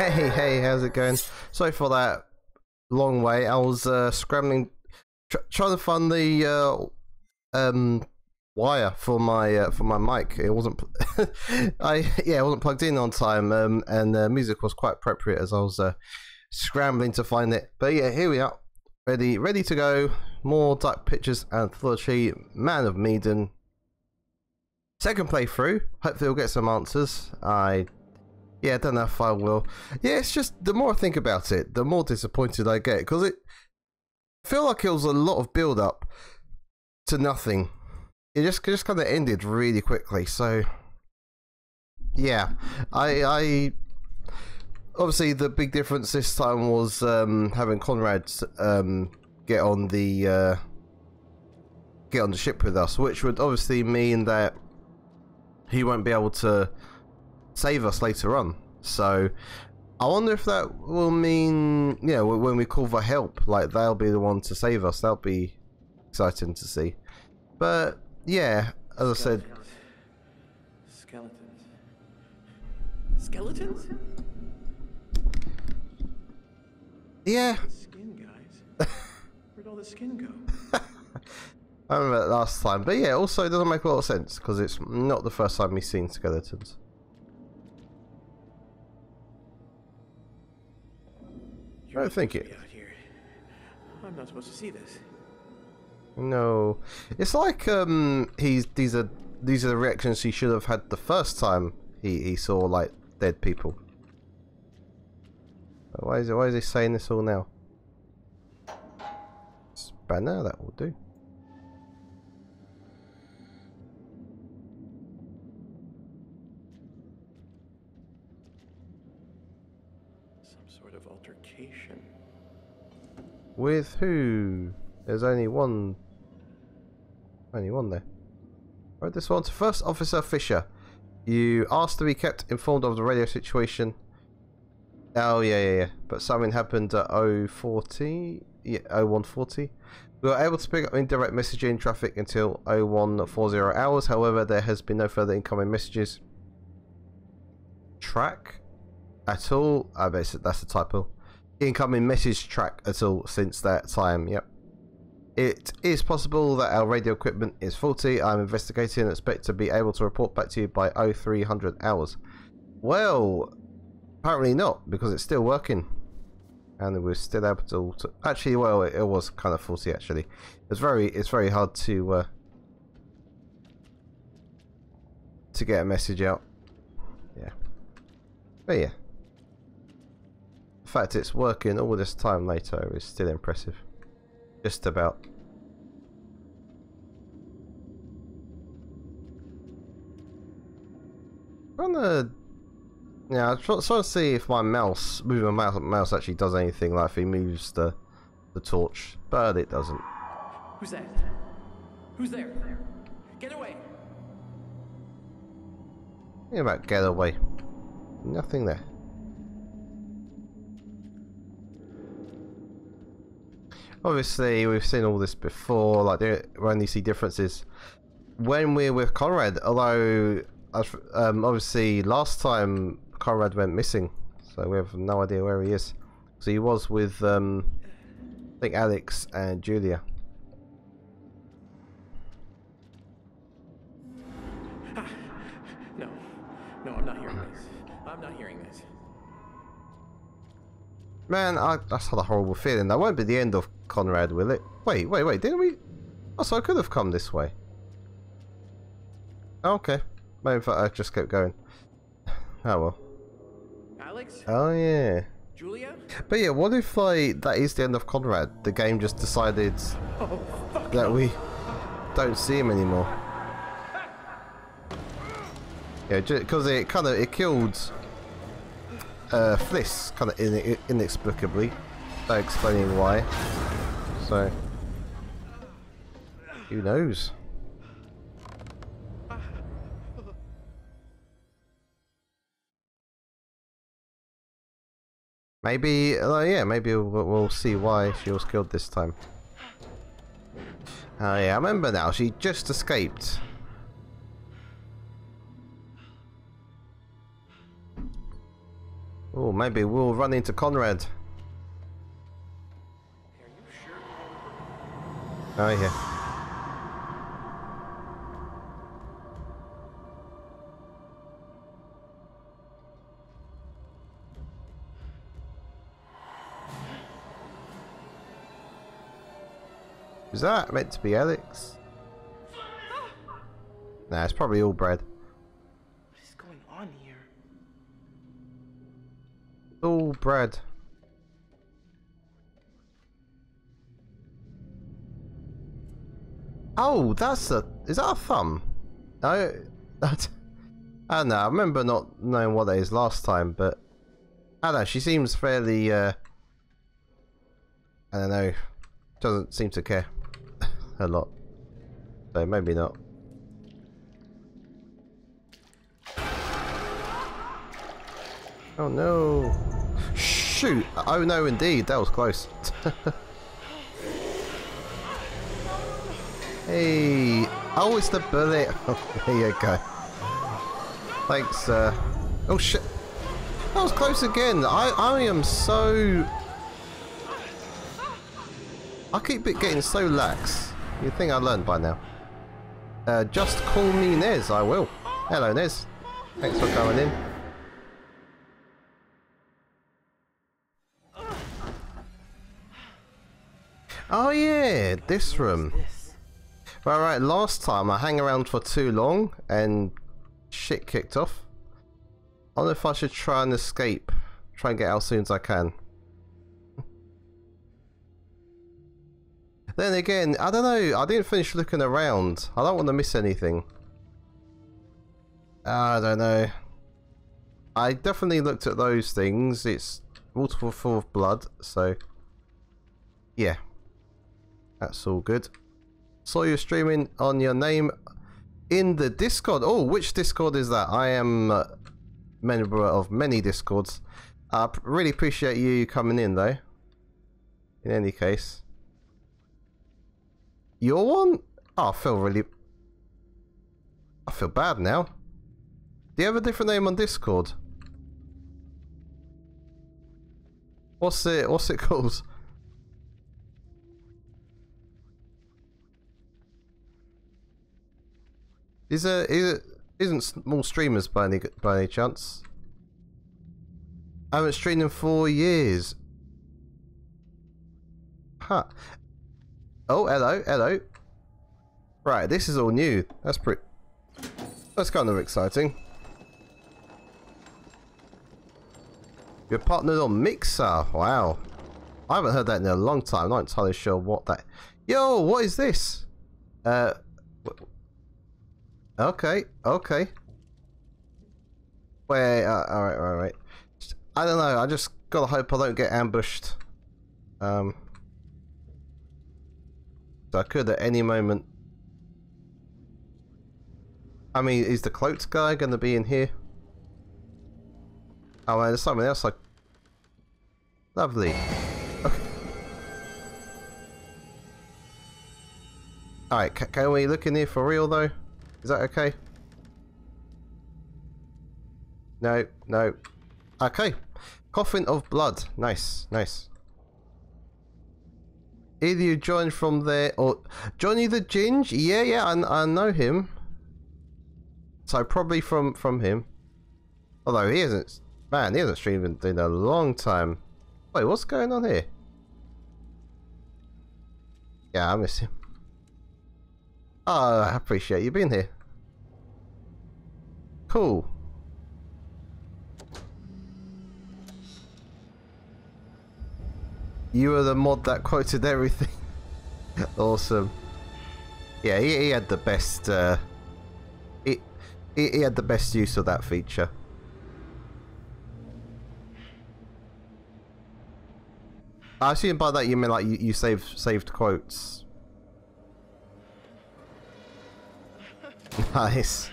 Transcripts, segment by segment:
Hey, hey, how's it going? Sorry for that long way. I was uh, scrambling, tr trying to find the uh, um, wire for my uh, for my mic. It wasn't, I yeah, it wasn't plugged in on time, um, and the music was quite appropriate as I was uh, scrambling to find it. But yeah, here we are, ready, ready to go. More Dark Pictures anthology, Man of Medan. Second playthrough. Hopefully, we'll get some answers. I yeah, I don't know if I will. Yeah, it's just the more I think about it, the more disappointed I get because it I feel like it was a lot of build up to nothing. It just just kind of ended really quickly. So yeah, I I obviously the big difference this time was um, having Conrad um, get on the uh, get on the ship with us, which would obviously mean that he won't be able to save us later on. So I wonder if that will mean, you know, when we call for help, like they'll be the one to save us. That'll be exciting to see. But yeah, as I said, Skeletons. Skeletons? yeah, Skin, guys. Where'd all the skin go? I remember that last time. But yeah, also it doesn't make a lot of sense because it's not the first time we've seen skeletons. I don't think it. Out here. I'm not supposed to see this. No, it's like um, he's these are these are the reactions he should have had the first time he he saw like dead people. But why is it? Why is he saying this all now? Spanner, that will do. Some sort of altercation. With who? There's only one. Only one there. Right, this one to First Officer Fisher. You asked to be kept informed of the radio situation. Oh yeah, yeah, yeah. But something happened at 040, yeah, 0140. We were able to pick up indirect messaging traffic until 0140 hours. However, there has been no further incoming messages. Track at all. I bet that's a typo incoming message track at all since that time. Yep. It is possible that our radio equipment is faulty. I'm investigating and expect to be able to report back to you by 0300 hours. Well, apparently not because it's still working. And we're still able to, actually well it, it was kind of faulty actually. It's very it's very hard to uh, to get a message out. Yeah. But yeah. The fact it's working all this time later is still impressive. Just about. Trying to, yeah, I'm trying to see if my mouse, moving my mouse, mouse actually does anything. Like if he moves the the torch, but it doesn't. Who's that? Who's there? Get away! About get away. Nothing there. Obviously, we've seen all this before. Like, the we only see differences when we're with Conrad. Although, um, obviously, last time Conrad went missing, so we have no idea where he is. So he was with, um, I think, Alex and Julia. No. No, I'm not hearing this. I'm not hearing this. Man, I, that's had a horrible feeling. That won't be the end of Conrad, will it? Wait, wait, wait. Didn't we? Oh, so I could have come this way. Oh, okay. Maybe I just kept going. Oh well. Alex? Oh yeah. Julia? But yeah, what if like that is the end of Conrad? The game just decided Oh, that we don't see him anymore. Yeah, because it kind of it killed uh, Fliss kind of in, inexplicably, without explaining why. So who knows? Maybe, uh, yeah, maybe we'll, we'll see why she was killed this time. Oh yeah, I remember now. She just escaped. Oh, maybe we'll run into Conrad. Oh, yeah. Is that meant to be Alex? Nah, it's probably all bread. What is going on here? All bread. Oh, that's a. Is that a thumb? That. I don't know. I remember not knowing what that is last time, but I don't know. She seems fairly. Uh, I don't know. Doesn't seem to care a lot. So maybe not. Oh no! Shoot! Oh no, indeed, that was close. hey! Oh, it's the bullet. Oh, there you go. Thanks. Uh... Oh shit! That was close again. I I am so. I keep it getting so lax. You'd think I learned by now. Uh, just call me Nez. I will. Hello, Nez. Thanks for coming in. Oh yeah, this room. This. Right. Last time I hang around for too long and shit kicked off. I wonder if I should try and escape. Try and get out as soon as I can. Then again, I don't know. I didn't finish looking around. I don't want to miss anything. I don't know. I definitely looked at those things. It's multiple full of blood, so yeah. That's all good. Saw you streaming on your name in the Discord. Oh, which Discord is that? I am a member of many Discords. I p- really appreciate you coming in, though. In any case. Your one? Oh, I feel really... I feel bad now. Do you have a different name on Discord? What's it, what's it called? Is there, is isn't small streamers by any, by any chance? I haven't streamed in four years. Huh. Oh, hello, hello. Right, this is all new. That's pretty... That's kind of exciting. You're partnered on Mixer. Wow. I haven't heard that in a long time. I'm not entirely sure what that... Yo, what is this? Uh... Okay, okay. Wait, uh, alright, alright. I don't know, I just gotta hope I don't get ambushed. Um... So I could at any moment. I mean, is the cloaked guy gonna be in here? Oh man, there's something else like... Lovely. Okay. Alright, can we look in here for real though? Is that okay? No, no. Okay. Coffin of blood. Nice, nice. Either you join from there or Johnny the Ginge. Yeah, yeah, I, I know him. So probably from from him. Although he hasn't, man, he hasn't streamed in a long time. Wait, what's going on here? Yeah, I miss him. Oh, I appreciate you being here. Cool. You were the mod that quoted everything. awesome. Yeah, he, he had the best. Uh, he, he he had the best use of that feature. I assume by that you mean like you, you saved saved quotes. nice.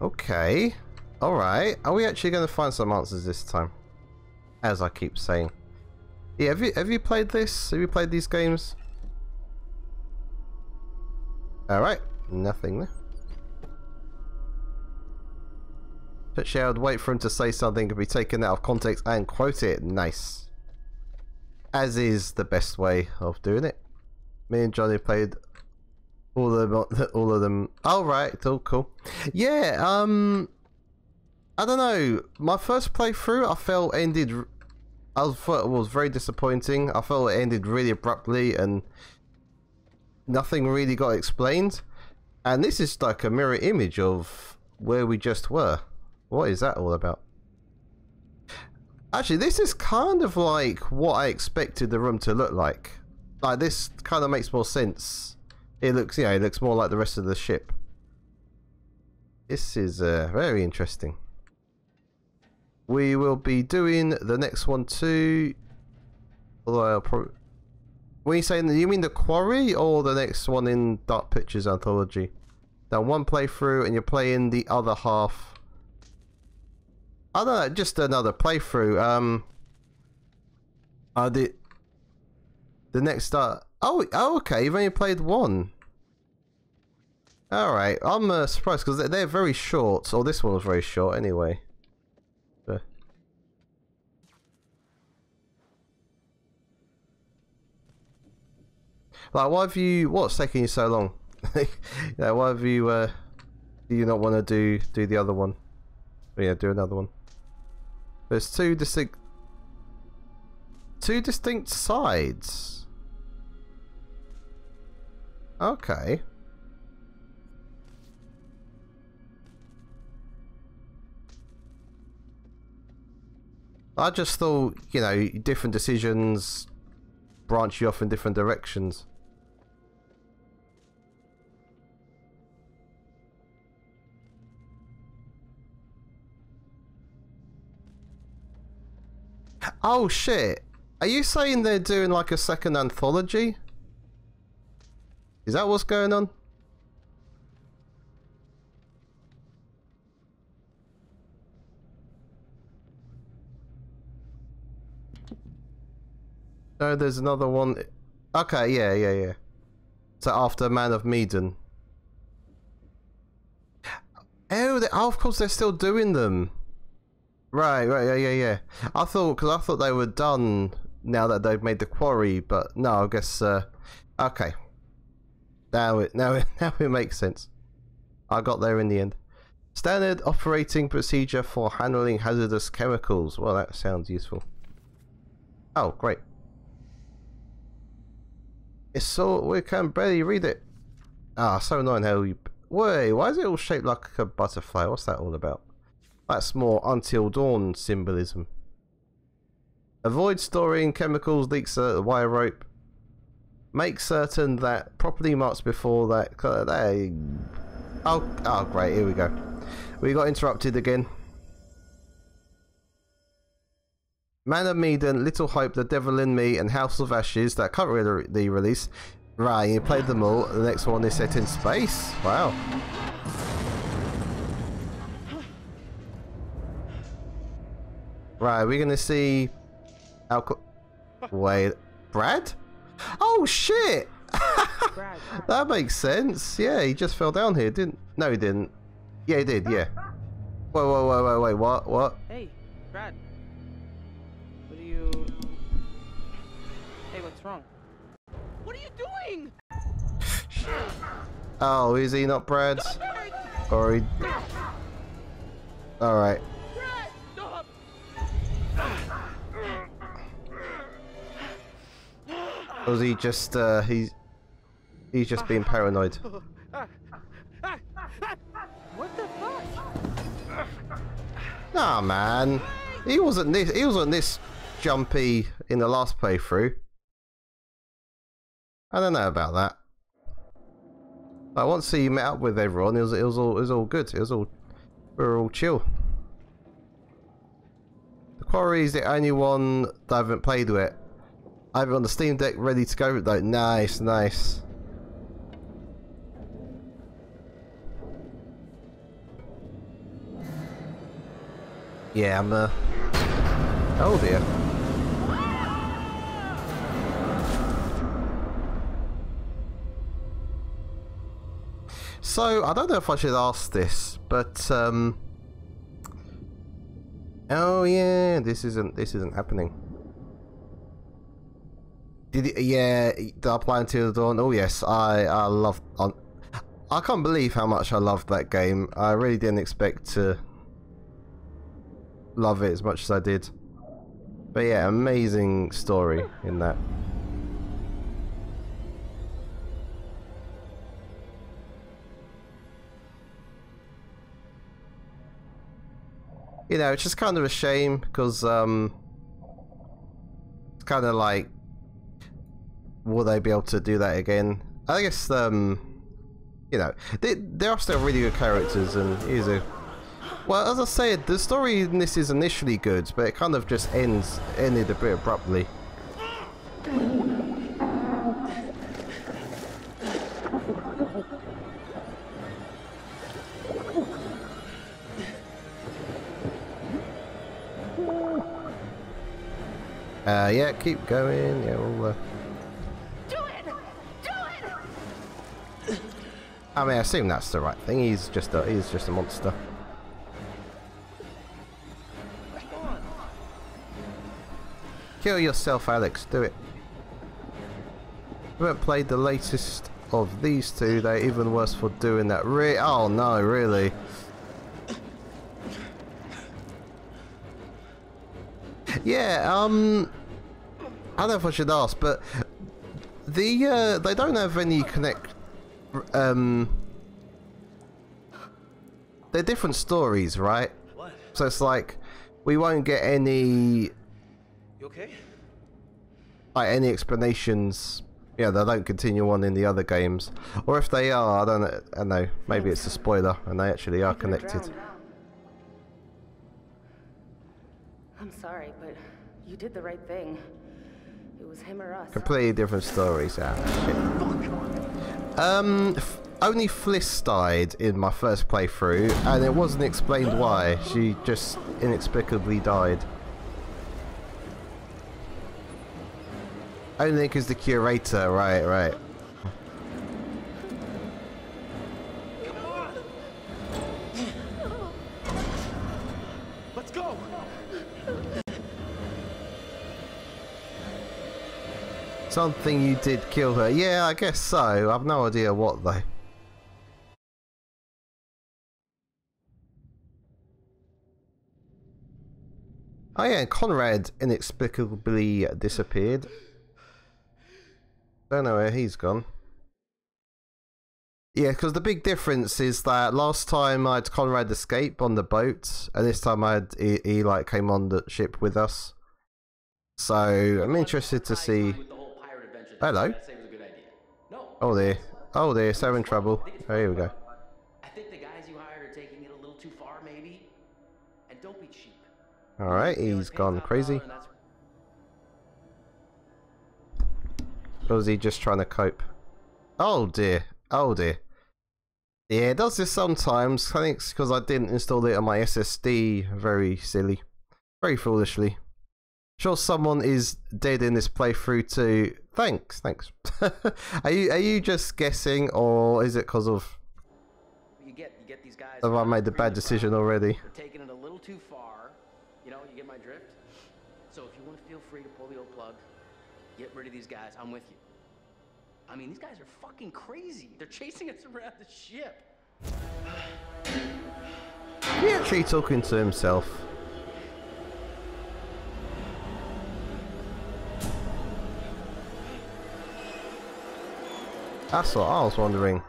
Okay. Alright. Are we actually going to find some answers this time? As I keep saying. Yeah, have you, have you played this? Have you played these games? Alright. Nothing there. Pitch I would wait for him to say something and be taken out of context and quote it. Nice. As is the best way of doing it. Me and Johnny played all of them. All of them. Oh right, all cool. Yeah. Um. I don't know. My first playthrough, I felt ended. I thought it was very disappointing. I felt it ended really abruptly and nothing really got explained. And this is like a mirror image of where we just were. What is that all about? Actually, this is kind of like what I expected the room to look like. Like this kind of makes more sense. It looks, yeah, it looks more like the rest of the ship. This is uh, very interesting. We will be doing the next one too. Although I'll. When you saying, you mean the quarry or the next one in Dark Pictures Anthology? Now one playthrough and you're playing the other half. I just another playthrough. Um, I did the next start. Oh, oh, okay. You've only played one. All right, I'm uh, surprised because they're, they're very short. Or oh, this one was very short, anyway. Like, why have you? What's taking you so long? yeah, why have you? Uh, do you not want to do do the other one? Yeah, do another one. There's two distinct, two distinct sides. Okay. I just thought, you know, different decisions branch you off in different directions. Oh shit. Are you saying they're doing like a second anthology? Is that what's going on? No, there's another one. Okay, yeah, yeah, yeah. So after Man of Medan. Oh, they, oh, of course they're still doing them. Right, right, yeah, yeah, yeah. I thought because I thought they were done now that they've made the quarry, but no, I guess. Uh, okay. Now it now it now it makes sense. I got there in the end. Standard operating procedure for handling hazardous chemicals. Well, that sounds useful. Oh, great. It's so we can barely read it. Ah, so annoying how you. Wait, why is it all shaped like a butterfly? What's that all about? That's more until dawn symbolism. Avoid storing chemicals, leaks the wire rope. Make certain that properly marks before that. They, oh, oh, great. Here we go. We got interrupted again. Man of Medan, Little Hope, The Devil in Me, and House of Ashes that currently the release. Right, you played them all. The next one is set in space. Wow. Right, we're gonna see. Alco Wait, Brad? Oh shit! that makes sense. Yeah, he just fell down here, didn't? No, he didn't. Yeah, he did. Yeah. Wait, wait, wait, wait, wait. What? What? Hey, Brad. What are you? Hey, what's wrong? What are you doing? oh, is he not Brad? Or he? All right. Or is he just, uh, he's, he's just being paranoid? What the fuck? Nah, man. He wasn't this, he wasn't this jumpy in the last playthrough. I don't know about that. Like once he met up with everyone, it was, it was all, it was all good. It was all, we were all chill. Quarry is the only one that I haven't played with. I have it on the Steam Deck ready to go though. Nice, nice. Yeah, I'm uh Oh dear. So, I don't know if I should ask this, but um Oh yeah, this isn't this isn't happening. Did it, yeah, I play Until the Dawn? Oh yes, I I love. I, I can't believe how much I loved that game. I really didn't expect to love it as much as I did. But yeah, amazing story in that. You know, it's just kind of a shame because um, it's kind of like, will they be able to do that again? I guess um, you know, they they are still really good characters, and he's a well, as I said, the story in this is initially good, but it kind of just ends ended a bit abruptly. Uh, yeah, keep going. Yeah, we'll. Uh... Do it! Do it! I mean, I assume that's the right thing. He's just a he's just a monster. Kill yourself, Alex. Do it. I haven't played the latest of these two. They're even worse for doing that. Re oh no, really? Yeah, um... I don't know if I should ask, but... The, uh, they don't have any connect... Um... They're different stories, right? What? So it's like, we won't get any You okay? like any explanations. Yeah, they don't continue on in the other games, or if they are, I don't know. I don't know. Maybe it's a spoiler, and they actually are connected. I'm sorry, but you did the right thing. It was him or us. Completely different stories. Ah, shit. Um, only Fliss died in my first playthrough, and it wasn't explained why. She just inexplicably died. Only because the curator, right, right. Something you did kill her. Yeah, I guess so. I've no idea what though. Oh yeah, Conrad inexplicably disappeared. Don't know where he's gone. Yeah, because the big difference is that last time I had Conrad escape on the boat, and this time I had he, he like came on the ship with us. So I'm interested to see. Hello. No. Oh there. Oh there, so in trouble. Oh, here we go. I think the guys you hired are taking it a little too far, maybe. And don't be cheap. Alright, he's gone crazy. Or was he just trying to cope? Oh dear. Oh dear. Yeah, it does this sometimes. I think it's because I didn't install it on my SSD. Very silly. Very foolishly. Sure someone is dead in this playthrough too. Thanks, thanks. are you are you just guessing or is it because of You get, you get these guys. have I made the bad decision run. already? They're taking it a little too far. You know, you get my drift? So if you want to feel free to pull the old plug, get rid of these guys. I'm with you. I mean, these guys are fucking crazy. They're chasing us around the ship. He actually talking to himself. That's what I was wondering.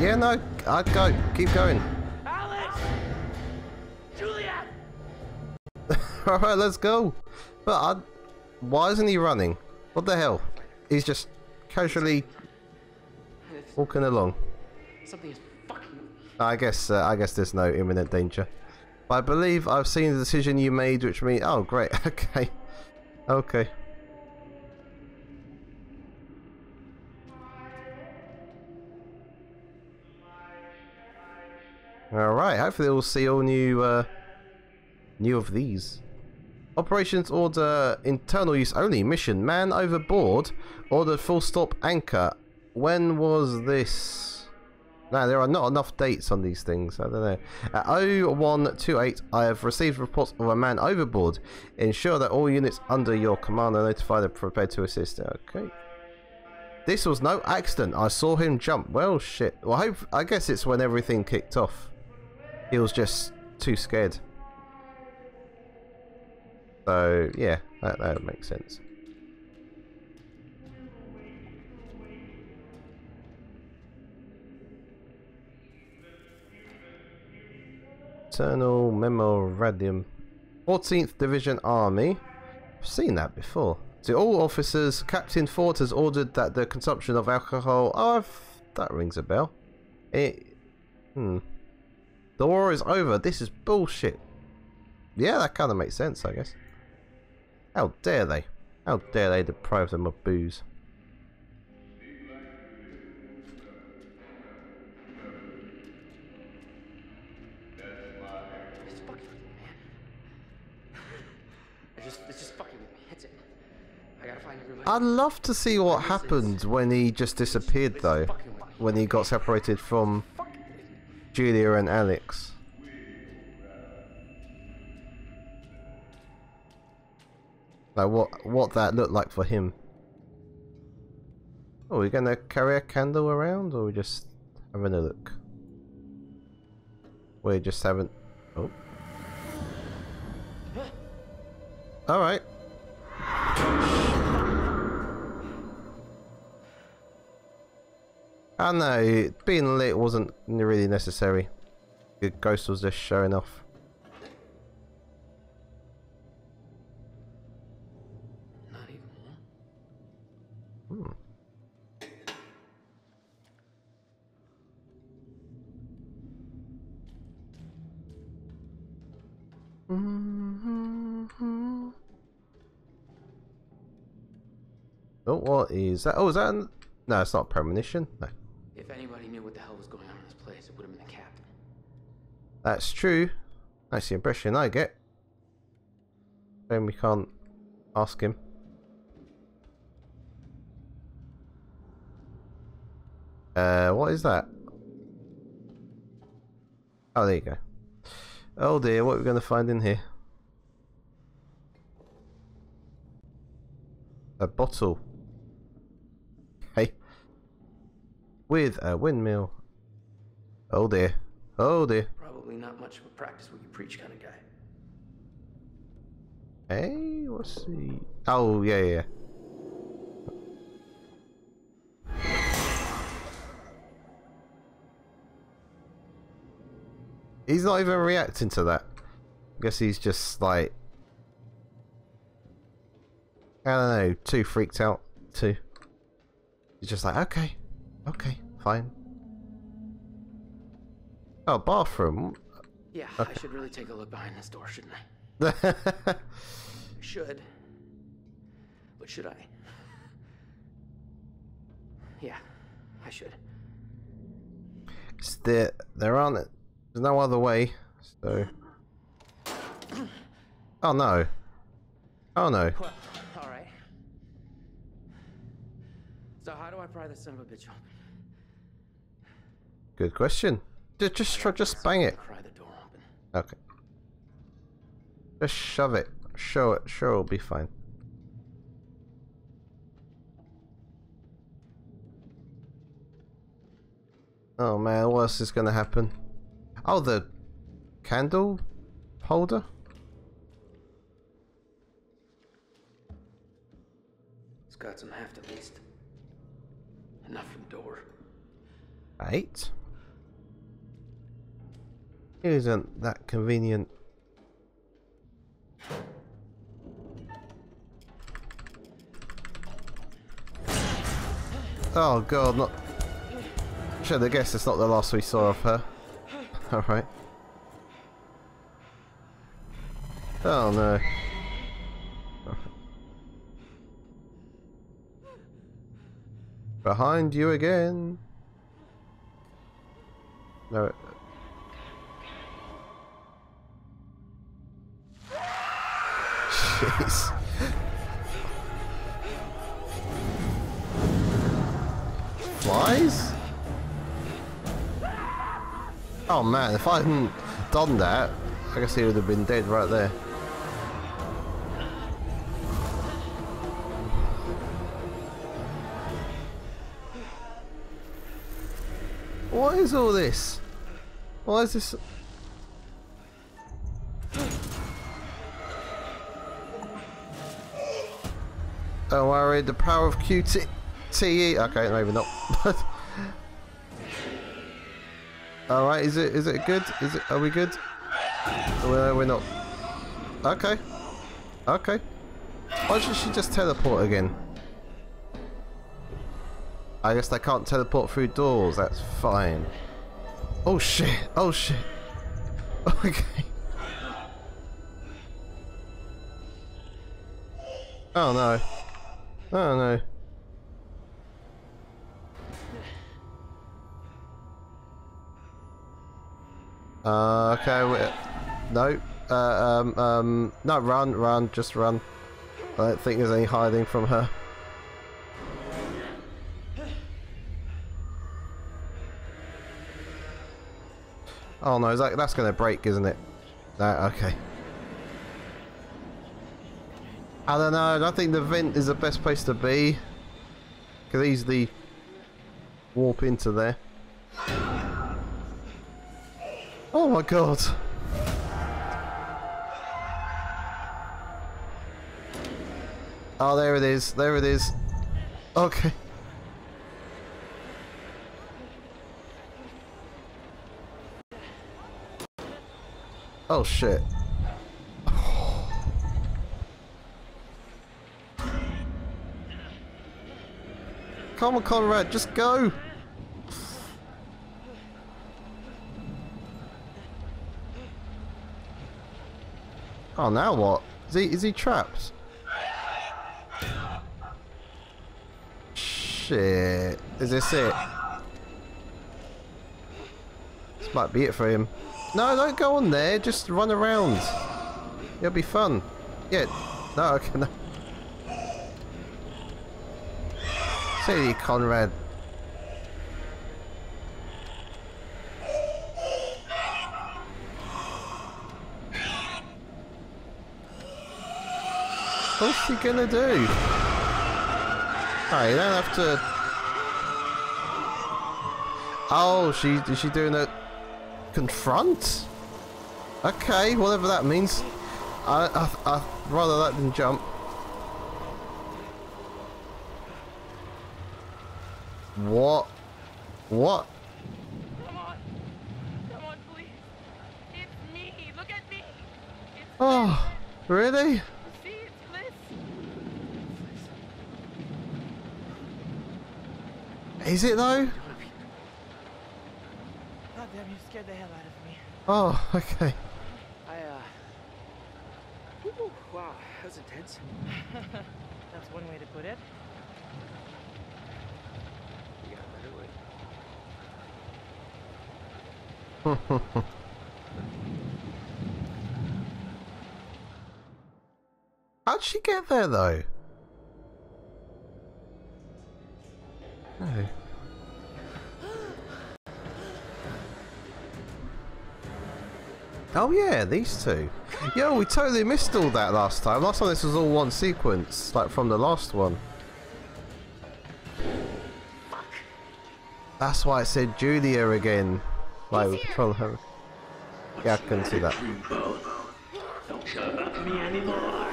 Yeah, no, I'd go. Keep going. Alex! Juliet! All right, let's go. But I, why isn't he running? What the hell? He's just casually walking along. Something is fucking. I guess uh, I guess there's no imminent danger. But I believe I've seen the decision you made, which means oh great, okay, okay. All right. Hopefully, we'll see all new uh, new of these. Operations order internal use only. Mission man overboard. Order full stop anchor. When was this? No, there are not enough dates on these things. I don't know. At 0128, I have received reports of a man overboard. Ensure that all units under your command are notified and prepared to assist. Okay. This was no accident. I saw him jump. Well, shit. Well, I, hope, I guess it's when everything kicked off. He was just too scared. So, yeah, that, that makes sense. Eternal Memorandum. 14th Division Army. I've seen that before. To all officers, Captain Ford has ordered that the consumption of alcohol... Oh, I've, that rings a bell. It... Hmm. The war is over. This is bullshit. Yeah, that kind of makes sense, I guess. How dare they? How dare they deprive them of booze? It's fucking with me, man. It's just, it's just fucking with me. That's it. I gotta find everybody. I'd love to see what happened when he just disappeared, though. When he got separated from fucking with me. Julia and Alex. Like what what that looked like for him. Oh, we gonna carry a candle around or we just having a look? We just haven't Oh. Alright. I know, being lit wasn't really necessary. The ghost was just showing off. Not even one. Hmm. Oh, what is that? Oh, is that? An... No, it's not a premonition. No, If anybody knew what the hell was going on in this place, it would have been the captain. That's true. That's the impression I get. Then we can't ask him. Uh, what is that? Oh, there you go. Oh dear, what are we going to find in here? A bottle. Hey. With a windmill. Oh dear. Oh dear. Probably not much of a practice what you preach kind of guy. Hey, what's the... Oh, yeah, yeah. He's not even reacting to that. I guess he's just like... I don't know, too freaked out, too. He's just like, okay, okay, fine. Oh, bathroom. Yeah, I should really take a look behind this door, shouldn't I? I should. But should I? Yeah, I should. It's there, there aren't. There's no other way. So. Oh no. Oh no. Well, all right. So how do I pry this son of a bitch open? Good question. Just, just try, just bang it. Pry the door open. Okay. Just shove it. Show it. Sure, it'll be fine. Oh man, what else is gonna happen? Oh, the candle holder. It's got some heft at least. Enough the door. Eight. Isn't that convenient? Oh god, not. Should have guess it's not the last we saw of her. Alright. Oh no. Behind you again. No. Flies? Oh man, if I hadn't done that, I guess he would have been dead right there. What is all this? Why is this? Oh, Don't worry, the power of QTE. Okay, maybe not. All right, is it is it good? Is it? Are we good? Well, we're not. Okay. Okay. Why should she just teleport again? I guess they can't teleport through doors. That's fine. Oh shit! Oh shit! Okay. Oh no. Oh no. Uh, okay. No. Uh, um, um, no, run, run, just run. I don't think there's any hiding from her. Oh no, that, that's going to break, isn't it? No, okay. I don't know, I think the vent is the best place to be. Could easily warp into there. Oh my god. Oh, there it is. There it is. Okay. Oh shit. Come on, Conrad, just go. Oh, now what? Is he is he trapped? Shit. Is this it? This might be it for him. No, don't go on there. Just run around. It'll be fun. Yeah. No, okay. No. Say Conrad. What's he gonna do? Oh, you don't have to... Oh, she is she doing a confront? Okay, whatever that means. I I I rather that than jump. What? What? Come on. Come on, please. It's me. Look at me. It's Oh, really? Liz. See, it's Liz. Is it though? God damn, you scared the hell out of me. Oh, okay. I, uh. Whew, wow, that was intense. That's one way to put it. You got a better way. How'd she get there though? Oh yeah, these two. Yo, we totally missed all that last time. Last time this was all one sequence, like from the last one. That's why it said Julia again. Like from her. Yeah, I can see that. Don't shut up to me anymore.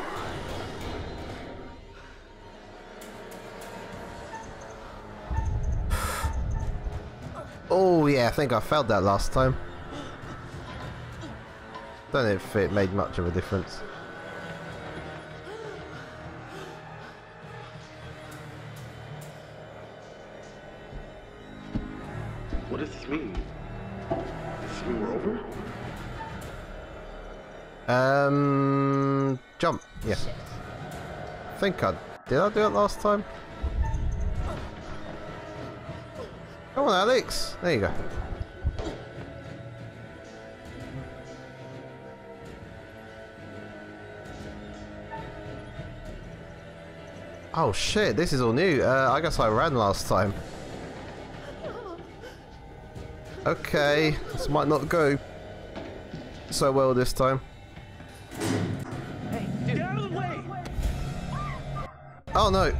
Oh yeah, I think I felt that last time. Don't know if it made much of a difference. What does this mean? Does this mean we're over? Um, jump. Yeah. I think I did. I do it last time. Come on, Alex. There you go. Oh shit, this is all new. Uh, I guess I ran last time. Okay, this might not go so well this time. Oh no!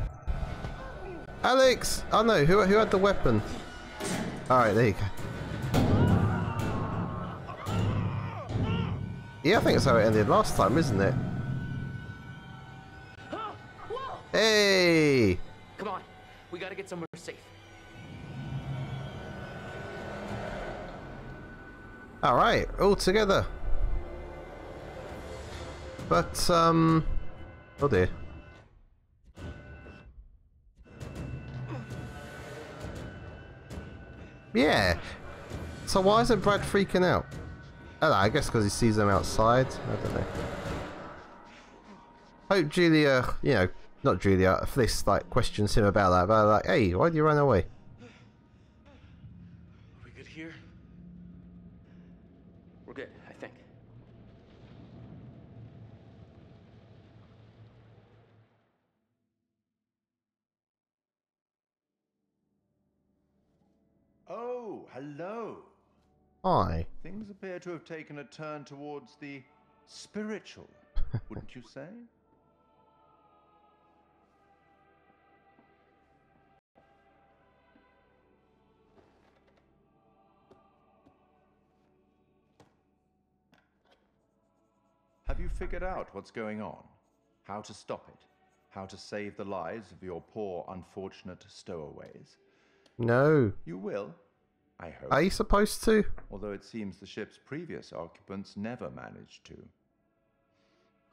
Alex! Oh no, who, who had the weapon? Alright, there you go. Yeah, I think that's how it ended last time, isn't it? Alright, all together. But, um... Oh dear. Yeah. So why isn't Brad freaking out? I, know, I guess because he sees them outside. I don't know. Hope Julia, you know, not Julia, Fliss, like, questions him about that. But like, hey, why would you run away? We good here? We're good, I think. Oh, hello. Hi. Things appear to have taken a turn towards the spiritual, wouldn't you say? Have you figured out what's going on? How to stop it? How to save the lives of your poor, unfortunate stowaways? No. You will, I hope. Are you supposed to? although it seems the ship's previous occupants never managed to.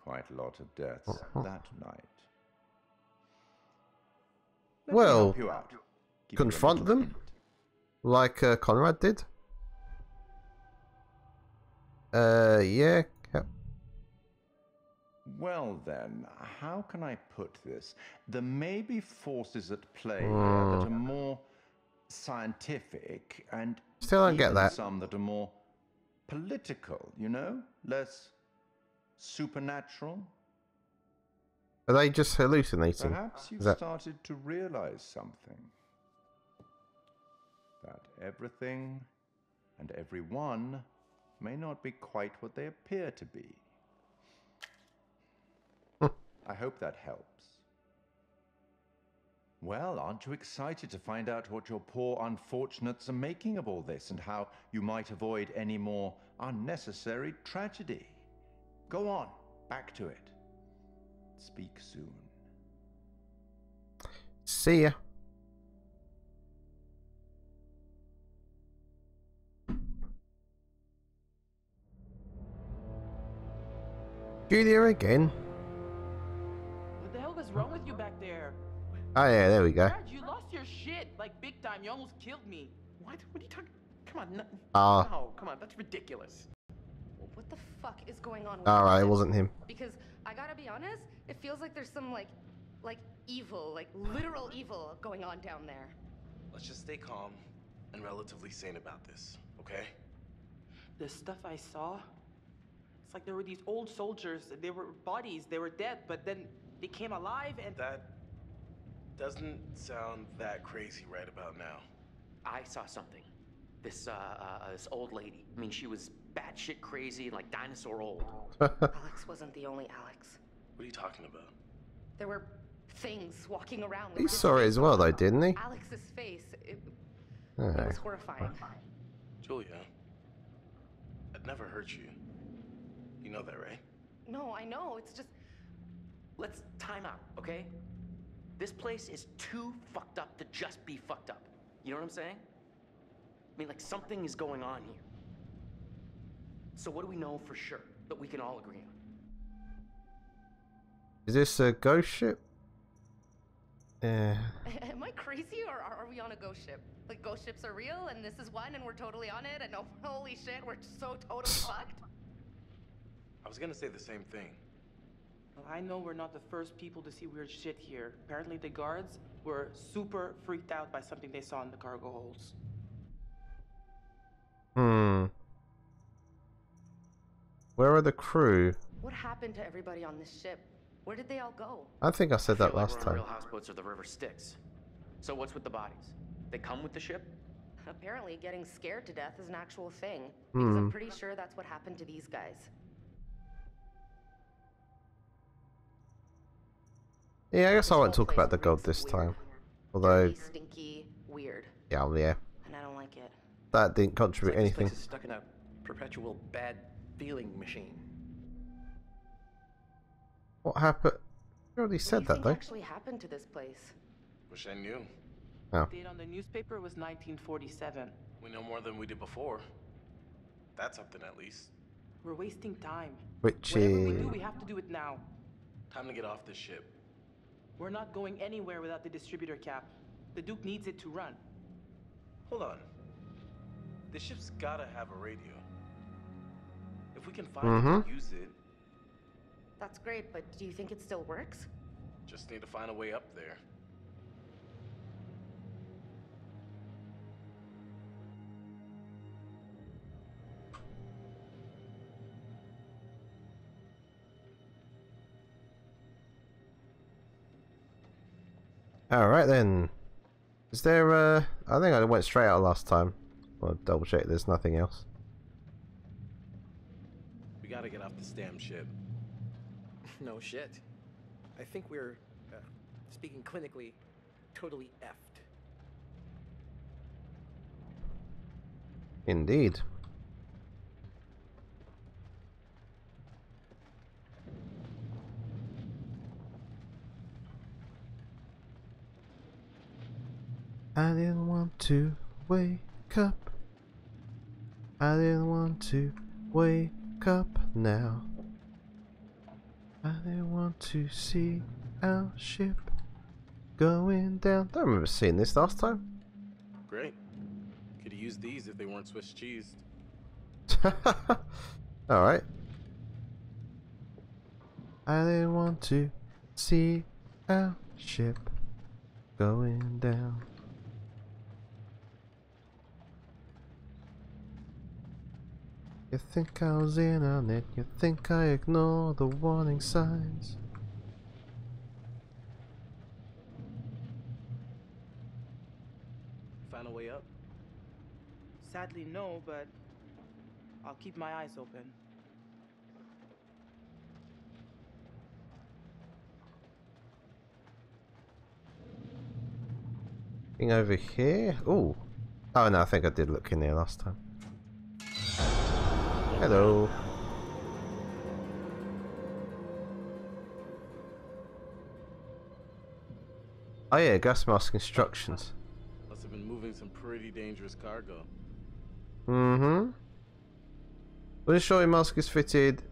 Quite a lot of deaths that night. Let Well, help you out. Give you confront them? hint. Like uh, Conrad did? Uh, yeah. Well then, how can I put this? There may be forces at play here that are more scientific and Still don't get that. some that are more political, you know? Less supernatural. Are they just hallucinating? Perhaps you've that- started to realize something. That everything and everyone may not be quite what they appear to be. Hmm. I hope that helps. Well, aren't you excited to find out what your poor unfortunates are making of all this and how you might avoid any more unnecessary tragedy? Go on, back to it. Speak soon. See ya. Julia again. What the hell was wrong with you back there? Oh yeah, there we go. Brad, you lost your shit like big time. You almost killed me. What? What are you talking? Come on, no, Ah. no, come on, that's ridiculous. What the fuck is going on? with Alright, it wasn't him. Because I gotta be honest, it feels like there's some like, like evil, like literal evil going on down there. Let's just stay calm and relatively sane about this, okay? The stuff I saw, it's like there were these old soldiers. They were bodies. They were dead, but then they came alive and. That doesn't sound that crazy right about now. I saw something. This uh, uh this old lady. I mean, she was batshit crazy, and like dinosaur old. Alex wasn't the only Alex. What are you talking about? There were things walking around. with He saw it as well, though, didn't he? Alex's face. It, it was horrifying. Julia, I'd never hurt you. You know that, right? No, I know. It's just Let's time out, okay? This place is too fucked up to just be fucked up. You know what I'm saying? I mean, like something is going on here. So what do we know for sure that we can all agree on? Is this a ghost ship? Yeah. Am I crazy or are are we on a ghost ship? Like ghost ships are real and this is one and we're totally on it and oh, holy shit, we're so totally fucked. I was gonna say the same thing. Well, I know we're not the first people to see weird shit here. Apparently, the guards were super freaked out by something they saw in the cargo holds. Hmm. Where are the crew? What happened to everybody on this ship? Where did they all go? I think I said that Feel like last we're time. Real houseboats or the river Styx. So what's with the bodies? They come with the ship? Apparently, getting scared to death is an actual thing. Because I'm pretty sure that's what happened to these guys. Yeah, I guess I won't talk about the place god this weird. time. Although, Dirty, stinky, weird. yeah, yeah, And I don't like it. that didn't contribute like this anything. place is stuck in a perpetual bad feeling machine. What happened? You already What do said you that think though. actually happened to this place? Wish I knew. Oh. The Date on the newspaper was 1947. We know more than we did before. That's something at least. We're wasting time. Which Whatever we is do, we have to do it now. Time to get off this ship. We're not going anywhere without the distributor cap. The Duke needs it to run. Hold on. The ship's gotta have a radio. If we can find it Mhm. and use it, That's great, but do you think it still works? just need to find a way up there. All right then. Is there? Uh, I think I went straight out last time. I'll double check. There's nothing else. We gotta get off this damn ship. No shit. I think we're, uh, speaking clinically, totally effed. Indeed. I didn't want to wake up. I didn't want to wake up now. I didn't want to see our ship going down. I Don't remember seeing this last time. Great. Could have used these if they weren't Swiss cheese. Alright. I didn't want to see our ship going down. You think I was in on it, you think I ignore the warning signs. Find a way up? Sadly, no, but I'll keep my eyes open. Thing over here? Ooh. Oh no, I think I did look in there last time. Hello. Oh yeah, gas mask instructions. Must have been moving some pretty dangerous cargo. Mm-hmm. When a shorty mask is fitted,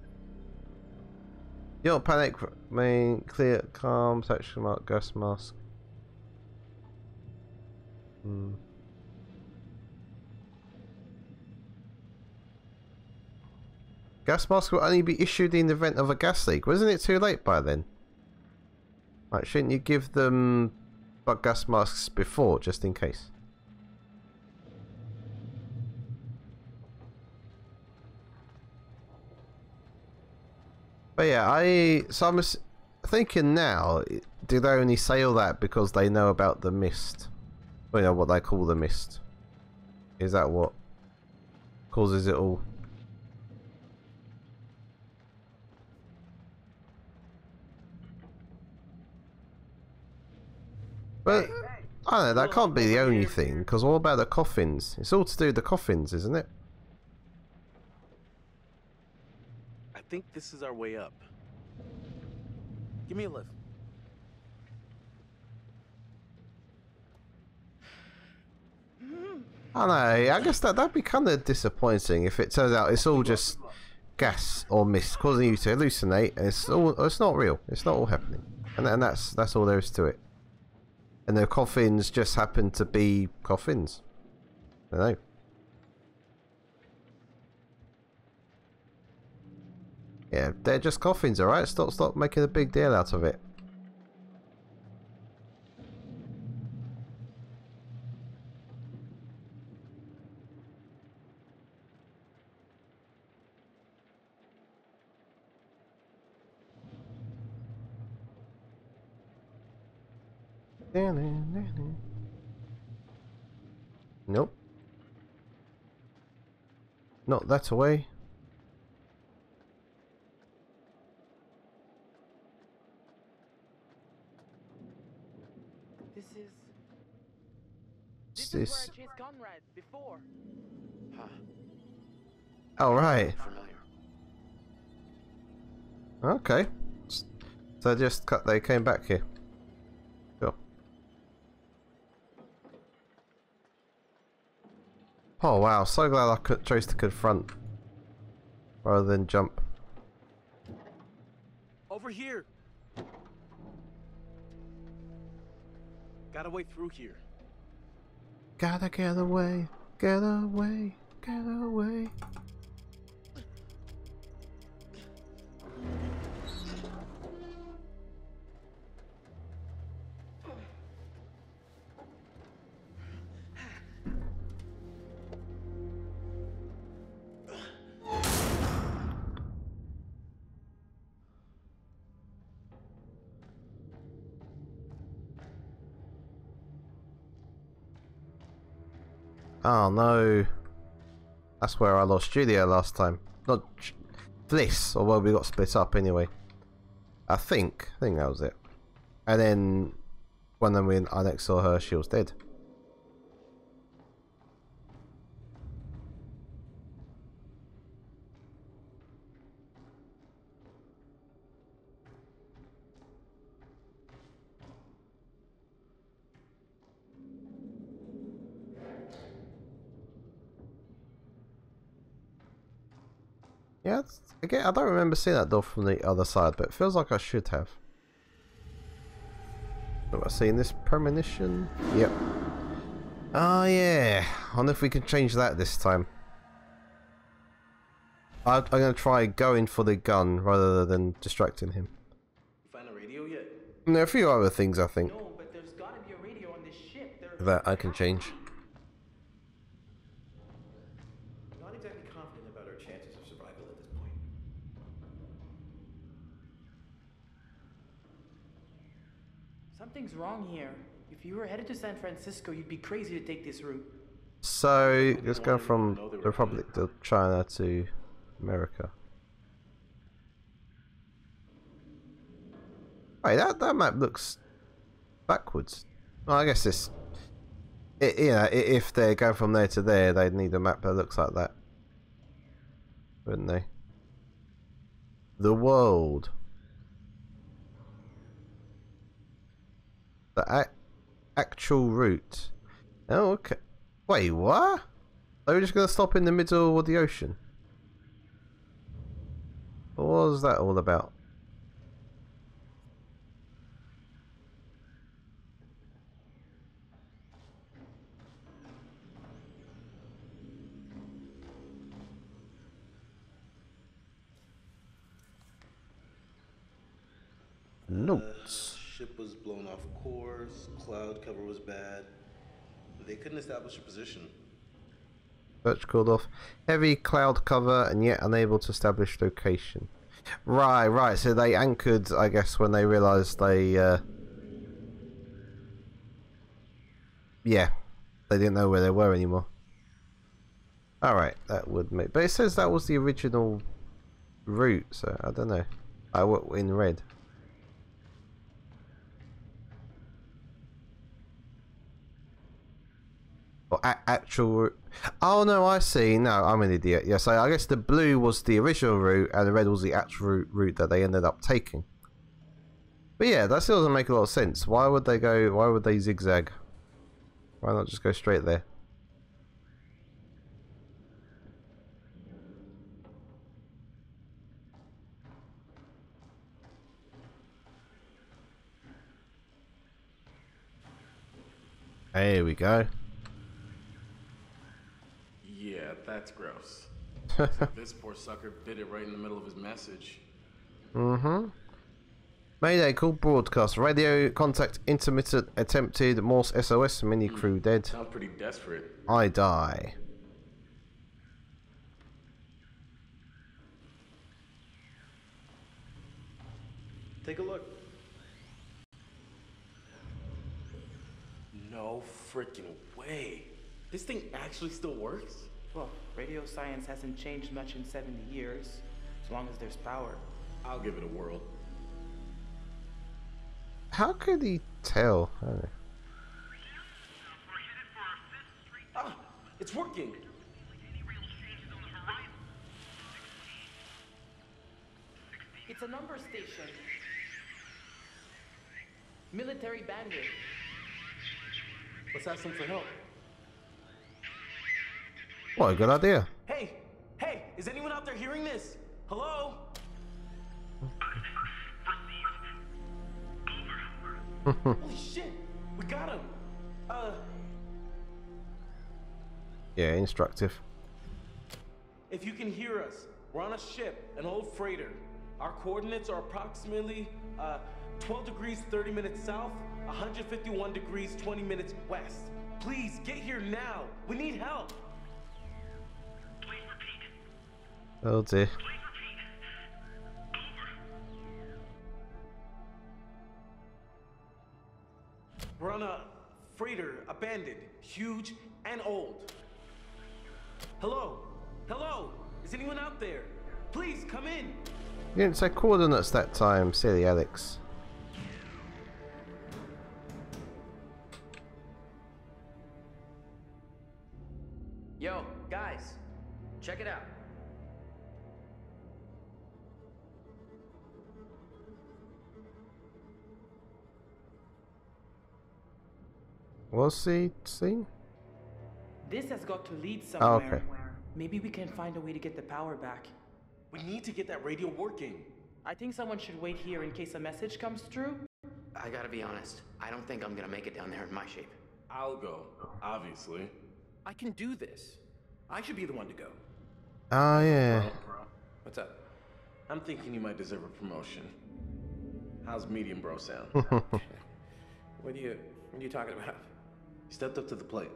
you don't panic. Main clear, calm, section mark, gas mask. Hmm. Gas mask will only be issued in the event of a gas leak. Wasn't it too late by then? Like, shouldn't you give them gas masks before, just in case? But yeah, I so I'm thinking now. Do they only say all that because they know about the mist? Well, you know what they call the mist. Is that what causes it all? But I don't know. That can't be the only thing. Because what about the coffins? It's all to do with the coffins, isn't it? I think this is our way up. Give me a lift. I don't know. I guess that that'd be kind of disappointing if it turns out it's all just gas or mist causing you to hallucinate, and it's all it's not real. It's not all happening, and and that's that's all there is to it. And the coffins just happen to be coffins. I know. Yeah, they're just coffins, alright? Stop stop making a big deal out of it. Nope. Not that away. This is. What's This, is where this? I chased Conrad before. Huh. Oh, right. Familiar. Okay. S- So just cut. They came back here. Sure. Oh wow! So glad I could, chose to confront rather than jump. Over here. Got a way through here. Gotta get away, get away, get away. Oh no. That's where I lost Julia last time. Not Fliss, or where we got split up anyway. I think. I think that was it. And then when then we I next saw her, she was dead. Again, I don't remember seeing that door from the other side, but it feels like I should have. Have I seen this premonition? Yep. Oh yeah. I wonder if we can change that this time. I, I'm going to try going for the gun rather than distracting him. Find a radio yet? And there are a few other things I think No, but there's gotta be a radio on this ship. There. that I can change. I'm not exactly confident about our chances of survival at this point. Something's wrong here. If you were headed to San Francisco, you'd be crazy to take this route. So let's go from the Republic to China to America. Hey, that that map looks backwards. Well, I guess this. It, you know, if they're going from there to there, they'd need a map that looks like that, wouldn't they? The world. The ac- actual route. Oh, okay. Wait, what? Are we just going to stop in the middle of the ocean? What was that all about? Notes. Ship was blown off cloud cover was bad. They couldn't establish a position. Search called off. Heavy cloud cover and yet unable to establish location. Right, right. So they anchored, I guess, when they realised they. Uh... Yeah, they didn't know where they were anymore. All right, that would make. But it says that was the original route, so I don't know. I w- in red. Or actual. Oh no, I see. No, I'm an idiot. Yeah, so I guess the blue was the original route and the red was the actual route, route that they ended up taking. But yeah, that still doesn't make a lot of sense. Why would they go? Why would they zigzag? Why not just go straight there? There we go. Yeah, that's gross. Except this poor sucker bit it right in the middle of his message. Mm-hmm. Mayday, call broadcast. Radio contact intermittent attempted. Morse SOS. Mini crew dead. Sounds pretty desperate. I die. Take a look. No freaking way. This thing actually still works? Well, radio science hasn't changed much in 70 years, as long as there's power. I'll give it a whirl. How could he tell? I don't know. Ah, it's working. It's a number station. Military bandit. Let's ask them for help. What a good idea. Hey, hey, is anyone out there hearing this? Hello? Holy shit, we got him. Uh, Yeah, instructive. if you can hear us, we're on a ship, an old freighter. Our coordinates are approximately uh, 12 degrees 30 minutes south, 151 degrees 20 minutes west. Please get here now. We need help. Oh dear. We're on a freighter, abandoned, huge, and old. Hello? Hello? Is anyone out there? Please come in. You didn't say coordinates that time, silly Alex. Yo, guys, check it out. Was he See. This has got to lead Oh, somewhere. okay. Maybe we can find a way to get the power back. We need to get that radio working. I think someone should wait here in case a message comes through. I gotta be honest. I don't think I'm gonna make it down there in my shape. I'll go, obviously. I can do this. I should be the one to go. Oh yeah. What's up? I'm thinking you might deserve a promotion. How's medium bro sound? What are you what are you talking about? You stepped up to the plate.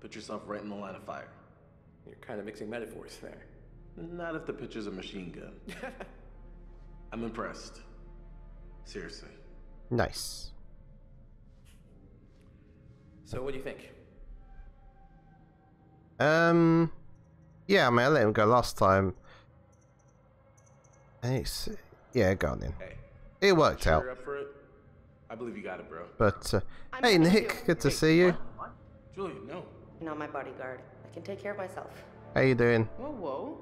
Put yourself right in the line of fire. You're kind of mixing metaphors there. Not if the picture's a machine gun. I'm impressed. Seriously. Nice. So what do you think? Um, yeah, I mean, I let him go last time. And it's yeah, go on then. Hey, It worked sure out. I believe you got it, bro. But uh, hey, Nick, do good to see you. Julia, no. Not my bodyguard. I can take care of myself. How you doing? Whoa, whoa.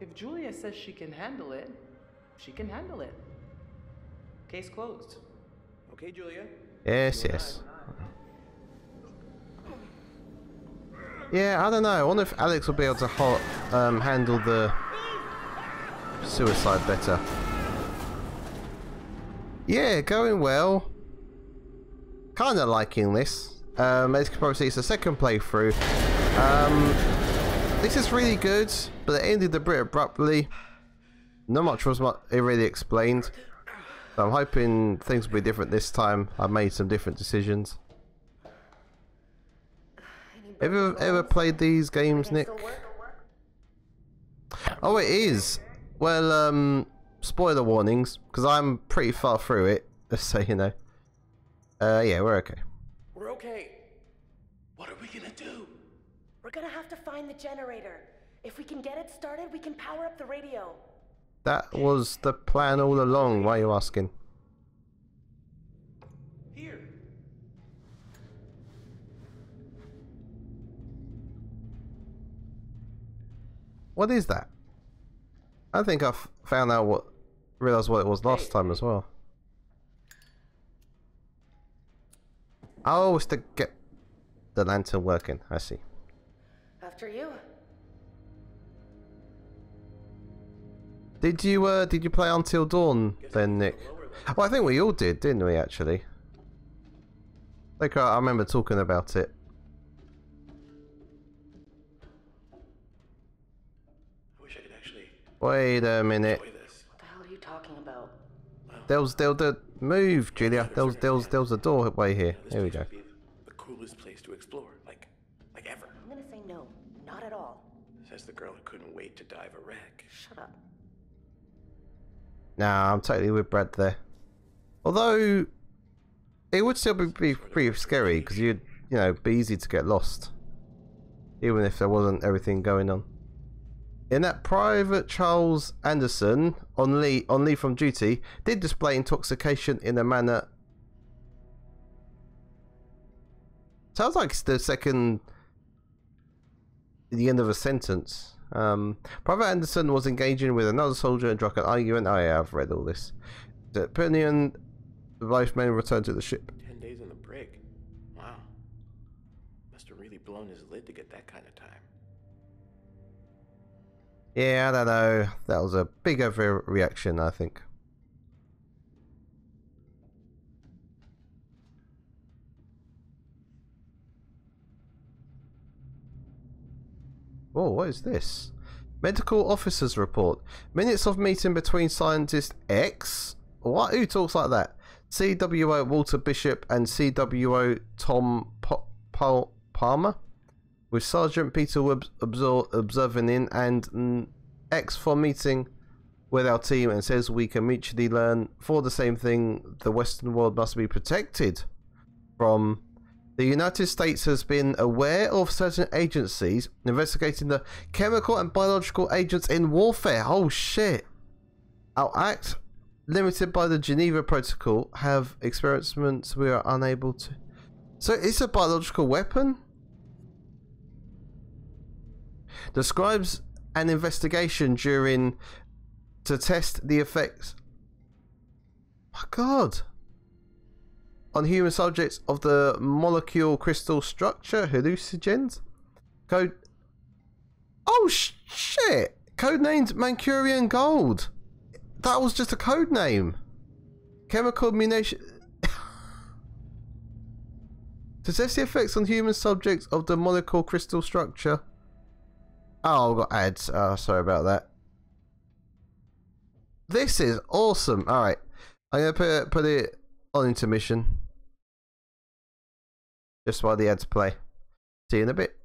If Julia says she can handle it, she can handle it. Case closed. Okay, Julia. Yes, yes. Yeah, I don't know. I wonder if Alex will be able to ho- um, handle the suicide better. Yeah, going well. Kind of liking this. Um, as you can probably see, it's the second playthrough. Um, this is really good, but it ended a bit abruptly. Not much was it really explained. So I'm hoping things will be different this time. I've made some different decisions. Have you ever, ever played these games, Nick? Oh, it is. Well, um, spoiler warnings, because I'm pretty far through it, just so you know. Uh, yeah, we're okay. We're okay. What are we gonna do? We're gonna have to find the generator. If we can get it started, we can power up the radio. That was the plan all along, why are you asking? Here. What is that? I think I've found out what, realised what it was last time as well. Oh, it's to get the lantern working, I see. After you. Did you uh did you play Until Dawn then, Nick? Well, I think we all did, didn't we? Actually, like I I remember talking about it. I I Wait a minute. What the hell are you talking about? There was there the move, Julia. There was there was there was a doorway here. Here we go. the coolest place to explore, like, like ever. I'm gonna say no. Not at all. Says the girl who couldn't wait to dive a wreck. Shut up. Nah, I'm totally with Brad there. Although it would still be, be pretty scary because you'd you know be easy to get lost. even if there wasn't everything going on. In that Private Charles Anderson on Lee on leave from duty did display intoxication in a manner. Sounds like the second, the end of a sentence. Um, Private Anderson was engaging with another soldier in drunken argument. Yeah, I've read all this. The Pinion, both men returned to the ship. Ten days in the brig. Wow. Must have really blown his lid to get that kind of. Yeah, I don't know. That was a big overreaction, I think. Oh, what is this? Medical officer's report. Minutes of meeting between scientist X. What? Who talks like that? CWO Walter Bishop and CWO Tom pa- pa- Palmer? With Sergeant Peter Webb observ- observing in and X for meeting with our team and says we can mutually learn for the same thing the Western world must be protected from the United States has been aware of certain agencies investigating the chemical and biological agents in warfare. Oh shit. Our act, limited by the Geneva Protocol, have experiments we are unable to. So it's a biological weapon? Describes an investigation during to test the effects. My god on human subjects of the molecule crystal structure hallucinogens. Code. Oh sh- shit! Codenamed Manchurian Gold. That was just a code name. Chemical munition. to test the effects on human subjects of the molecule crystal structure. Oh, I've got ads. Oh, sorry about that. This is awesome. All right, I'm gonna put put it on intermission. Just while the ads play. See you in a bit.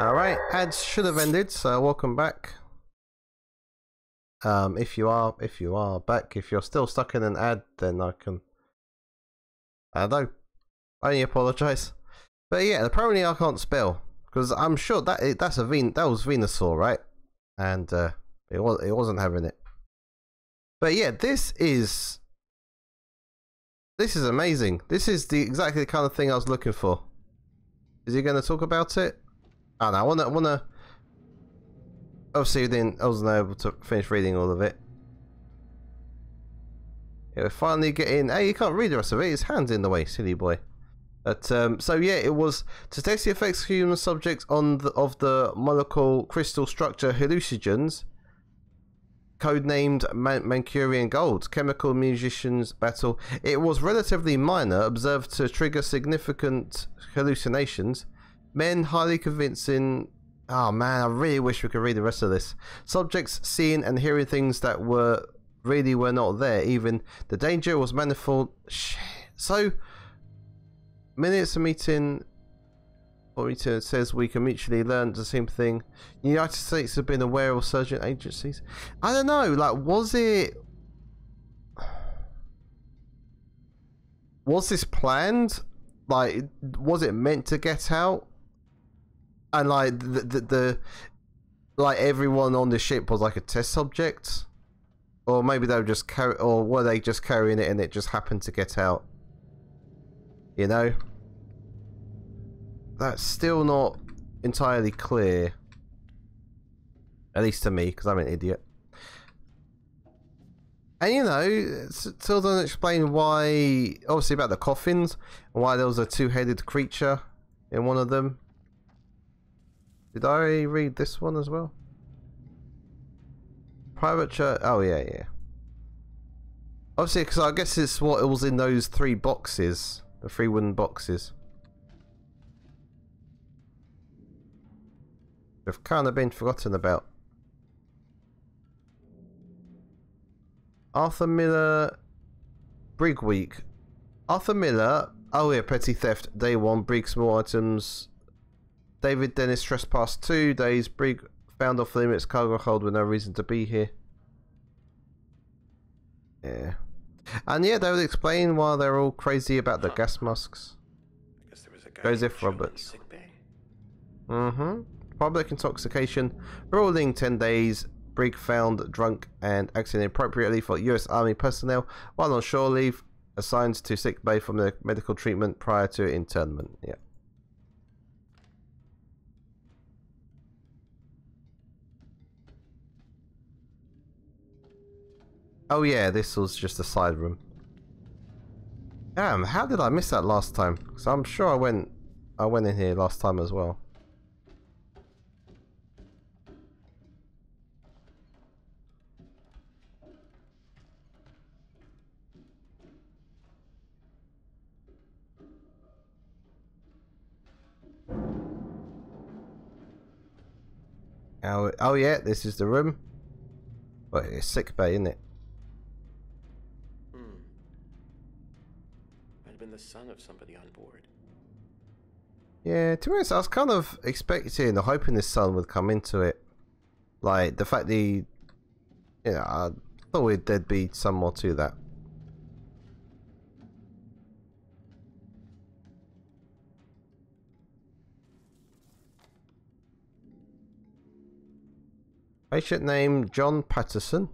Alright, ads should have ended, so welcome back. Um, if you are, if you are back, if you're still stuck in an ad, then I can. I don't. I only apologise. But yeah, apparently I can't spell because I'm sure that that's a Ven that was Venusaur, right? And uh, it was it wasn't having it. But yeah, this is this is amazing. This is the exactly the kind of thing I was looking for. Is he going to talk about it? Know. I. Want to. Obviously, then I wasn't able to finish reading all of it. Yeah, we're finally getting. Hey, you can't read the rest of it. His hand's in the way, silly boy. But um, so yeah, it was to test the effects of human subjects on the of the molecule crystal structure hallucinogens, codenamed Man- Manchurian Gold. Chemical musicians battle. It was relatively minor, observed to trigger significant hallucinations. Men highly convincing. Oh man, I really wish we could read the rest of this. Subjects seeing and hearing things that were really were not there. Even the danger was manifold. So minutes of meeting Borington says we can mutually learn the same thing. The United States have been aware of surgeon agencies. I don't know, like was it was this planned? Like was it meant to get out? And like the the, the like everyone on the ship was like a test subject? Or maybe they were just carry or were they just carrying it and it just happened to get out? You know? that's still not entirely clear. At least to me, because I'm an idiot. And you know, still doesn't explain why, obviously about the coffins, why there was a two-headed creature in one of them. Did I read this one as well? Private church, oh yeah, yeah. Obviously, because I guess it's what it was in those three boxes, the three wooden boxes. They've kind of been forgotten about. Arthur Miller Brig Week. Arthur Miller, oh yeah, Petty Theft, Day 1, Brig Small Items. David Dennis trespassed 2 days, Brig found off limits, cargo hold with no reason to be here. Yeah. And yeah, they would explain why they're all crazy about the huh. gas masks. Joseph Roberts. Mm-hmm. Public intoxication, ruling 10 days. Brig found drunk and acting inappropriately for US Army personnel while on shore leave, assigned to sick bay for medical treatment prior to internment. Yeah. Oh yeah, this was just a side room. Damn, how did I miss that last time? Because I'm sure I went, I went in here last time as well. Oh, oh yeah, this is the room. But it's sick bay, isn't it? Son of somebody on board. Yeah, to be honest, I was kind of expecting hoping his son would come into it. Like, the fact that he... You know, I thought there'd be some more to that. Patient name John Patterson.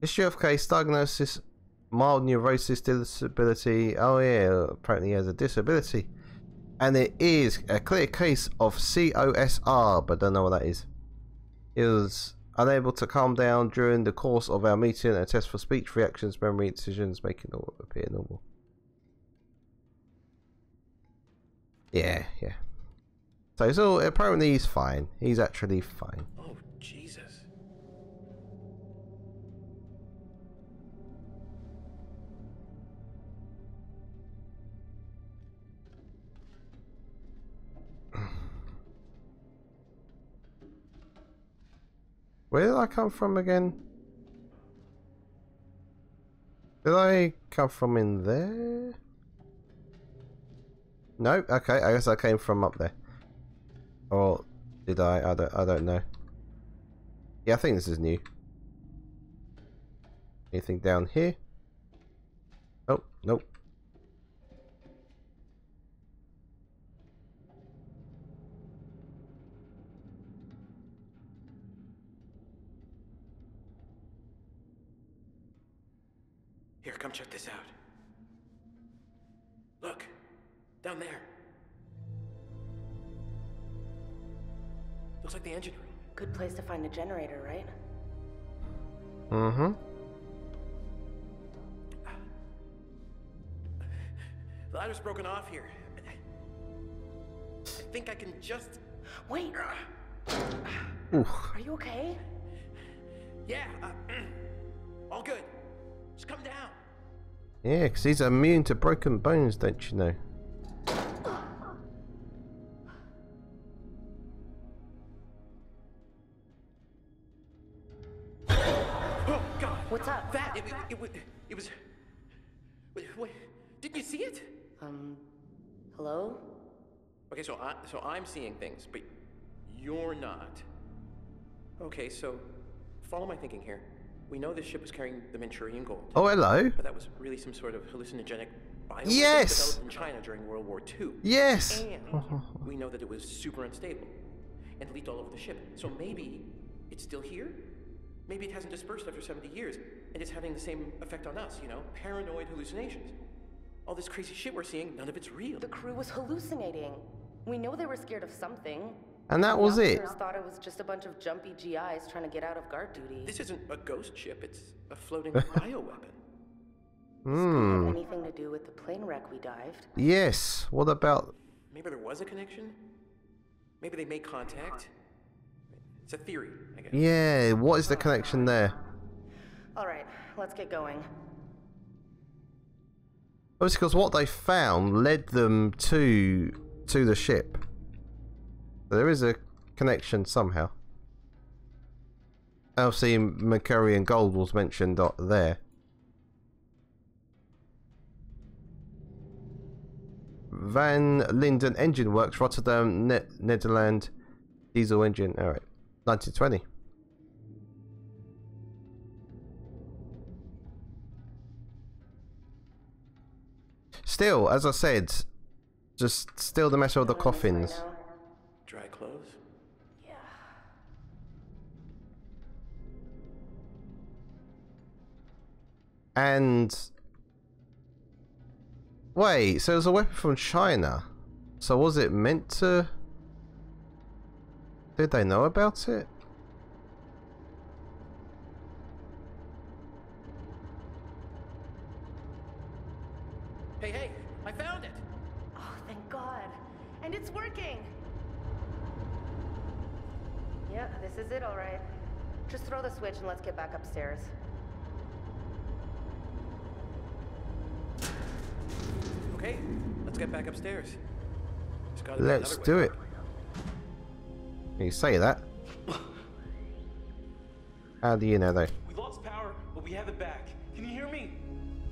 History of case diagnosis mild neurosis disability. Oh yeah, apparently he has a disability. And it is a clear case of COSR, but don't know what that is. He was unable to calm down during the course of our meeting and test for speech reactions, memory decisions, making all appear normal. Yeah, yeah. So, so apparently he's fine. He's actually fine. Oh, Jesus. Where did I come from again? Did I come from in there? No? Okay, I guess I came from up there. Or did I? I don't, I don't know. Yeah, I think this is new. Anything down here? Oh, nope. Come check this out. Look, down there. Looks like the engine room. Good place to find a generator, right? Mm-hmm. The ladder's broken off here. I think I can just. Wait, Oof. are you okay? Yeah, uh, all good. Just come down. Yeah, 'cause he's immune to broken bones, don't you know? Oh God! What's up? That it, it, it, it was. Wait, wait, didn't you see it? Um, hello? Okay, so I so I'm seeing things, but you're not. Okay, so follow my thinking here. We know this ship was carrying the Manchurian gold, Oh, hello. but that was really some sort of hallucinogenic bioweapon Yes! developed in China during World War II. Yes. And we know that it was super unstable and leaked all over the ship. So maybe it's still here? Maybe it hasn't dispersed after 70 years and it's having the same effect on us, you know? Paranoid hallucinations. All this crazy shit we're seeing, none of it's real. The crew was hallucinating. We know they were scared of something. And that was it. officers thought it was just a bunch of jumpy GIs trying to get out of guard duty. This isn't a ghost ship, it's a floating bioweapon. Hmm. Anything to do with the plane wreck we dived? Yes. What about? Maybe there was a connection? Maybe they made contact? It's a theory, I guess. Yeah. What is the connection there? All right, let's get going. Obviously, because what they found led them to to the ship. There is a connection somehow. Obviously, Mercury and Gold was mentioned there. Van Linden Engine Works, Rotterdam, ne Netherlands, diesel engine. All right, 1920. Still, as I said, just still the matter of the coffins. Clothes? Yeah. And wait, so it was a weapon from China. So was it meant to? Did they know about it? Hey, hey, I found it! Oh, thank God. And it's working. Yeah, this is it, all right. Just throw the switch and let's get back upstairs. Okay, let's get back upstairs. There's gotta be Let's do way. it. You say that. How do you know though? We lost power, but we have it back. Can you hear me?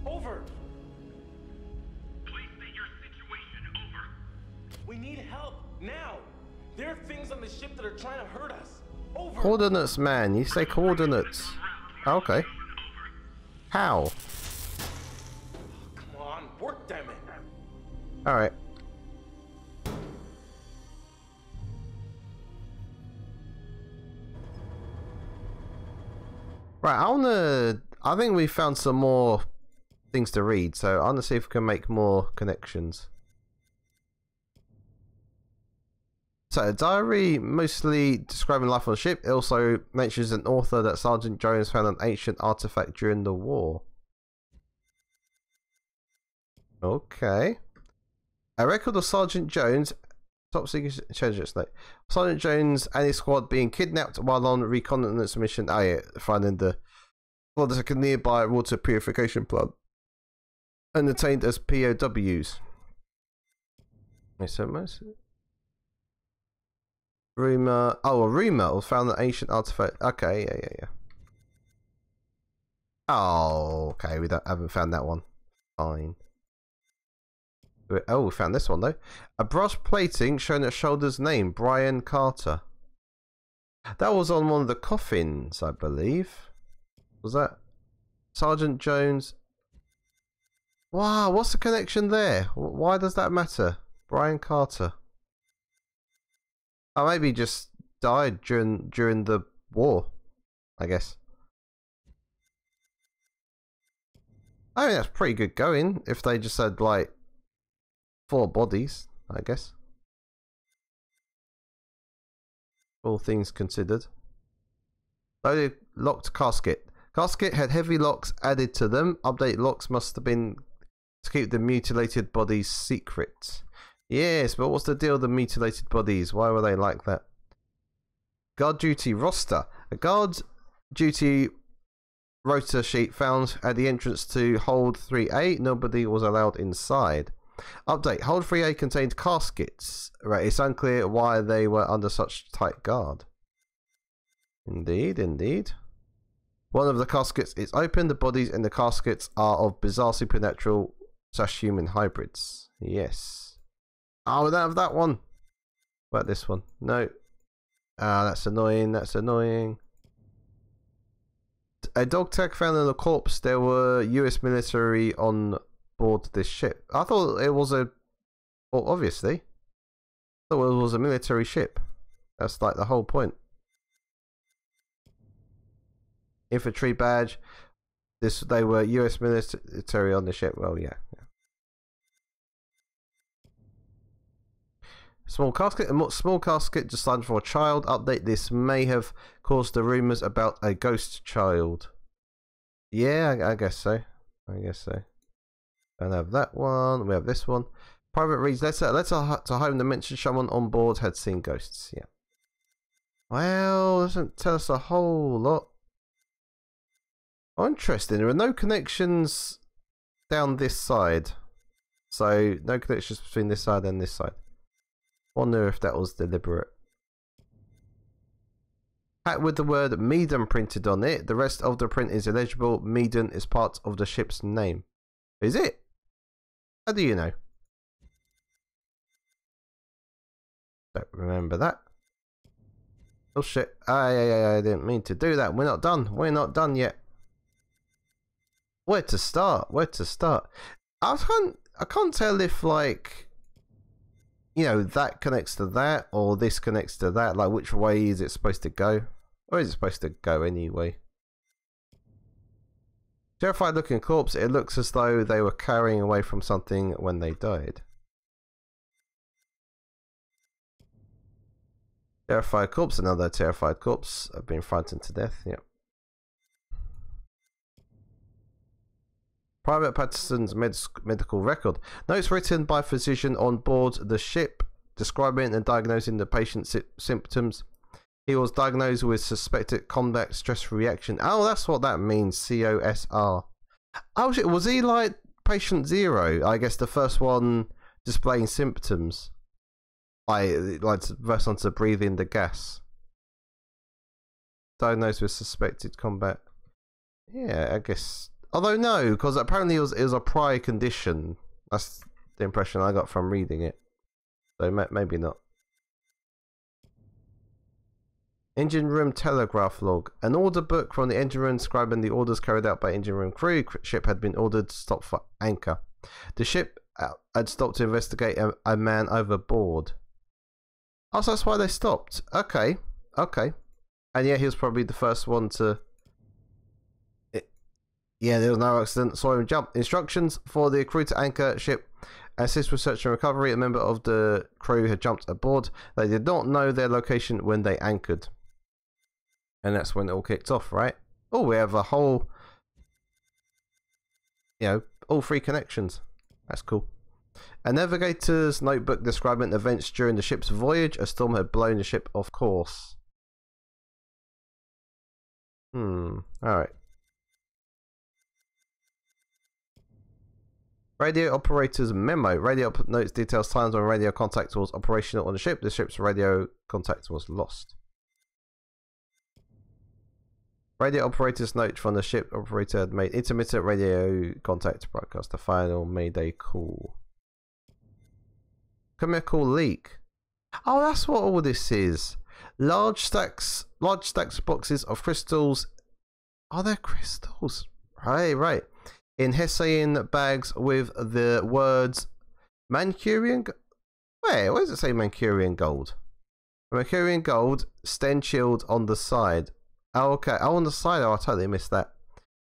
Over. Please state your situation. Over. We need help now. There are things on the ship that are trying to hurt us. Coordinates, man. You say coordinates. Ah, okay. How? Come on, work them in. Alright. Right, I wanna I think we found some more things to read, so I wanna see if we can make more connections. So, a diary mostly describing life on the ship. It also mentions an author that Sergeant Jones found an ancient artifact during the war. Okay. A record of Sergeant Jones, top secret intelligence note. Sergeant Jones and his squad being kidnapped while on reconnaissance mission. Oh yeah, finding the well, there's a nearby water purification plant, and detained as POWs. Wait, so most rumor. Oh, a rumor found an ancient artifact. Okay, yeah, yeah, yeah. Oh, okay. We don't haven't found that one. Fine. Oh, we found this one though. A brass plating showing at shoulder's name, Brian Carter. That was on one of the coffins, I believe. Was that Sergeant Jones? Wow, what's the connection there? Why does that matter? Brian Carter. Oh, maybe just died during during the war, I guess. I mean, that's pretty good going if they just had like four bodies, I guess. All things considered. Loaded locked casket. Casket had heavy locks added to them. Update locks must have been to keep the mutilated bodies secret. Yes, but what's the deal with the mutilated bodies? Why were they like that? Guard duty roster. A guard duty rotor sheet found at the entrance to hold 3A. Nobody was allowed inside. Update. Hold 3A contained caskets. Right, it's unclear why they were under such tight guard. Indeed, indeed. One of the caskets is open. The bodies in the caskets are of bizarre supernatural slash human hybrids. Yes. Oh, we don't have that one. What about this one? No. Ah, that's annoying. That's annoying. A dog tag found in a corpse. There were U.S. military on board this ship. I thought it was a. Well, obviously. I thought it was a military ship. That's like the whole point. Infantry badge. This they were U.S. military on the ship. Well, yeah. yeah. Small casket. A small casket designed for a child. Update. This may have caused the rumors about a ghost child. Yeah, I, I guess so. I guess so. And have that one. We have this one. Private reads letter. Letter to home that mentioned someone on board had seen ghosts. Yeah. Well, doesn't tell us a whole lot. Oh, interesting. There are no connections down this side. So, no connections between this side and this side. Wonder if that was deliberate. Hat with the word Medan printed on it. The rest of the print is illegible. Medan is part of the ship's name. Is it? How do you know? Don't remember that. Oh shit. Yeah, yeah, I didn't mean to do that. We're not done. We're not done yet. Where to start? Where to start? I can't. I can't tell if like, you know, that connects to that or this connects to that. Like, which way is it supposed to go? Or is it supposed to go anyway? Terrified looking corpse. It looks as though they were carrying away from something when they died. Terrified corpse. Another terrified corpse. Have been frightened to death. Yep. Private Patterson's med- medical record. Notes written by physician on board the ship describing and diagnosing the patient's sy- symptoms. He was diagnosed with suspected combat stress reaction. Oh, that's what that means. C O S R. Oh shit, was he like patient zero? I guess the first one displaying symptoms. Like, like to breathe in the gas. Diagnosed with suspected combat. Yeah, I guess. Although no, because apparently it was it was a prior condition. That's the impression I got from reading it. So maybe not. Engine room telegraph log. An order book from the engine room describing the orders carried out by engine room crew. Ship had been ordered to stop for anchor. The ship uh, had stopped to investigate a, a man overboard. Oh, so that's why they stopped. Okay, okay. And yeah, he was probably the first one to. Yeah, there was no accident. Saw him jump. Instructions for the crew to anchor ship. Assist with search and recovery. A member of the crew had jumped aboard. They did not know their location when they anchored. And that's when it all kicked off, right? Oh, we have a whole. You know, all three connections. That's cool. A navigator's notebook describing events during the ship's voyage. A storm had blown the ship off course. Hmm. Alright. Radio operator's memo. Radio op- notes details times when radio contact was operational on the ship. The ship's radio contact was lost. Radio operator's note from the ship operator had made intermittent radio contact to broadcast the final Mayday call. chemical leak. Oh, that's what all this is. Large stacks, large stacks boxes of crystals. Are there crystals? Right, right. In Hessian bags with the words Manchurian. G- Where? Does it say Manchurian gold? Manchurian gold, sten shield on the side. Oh, okay. Oh, on the side. Oh, I totally missed that.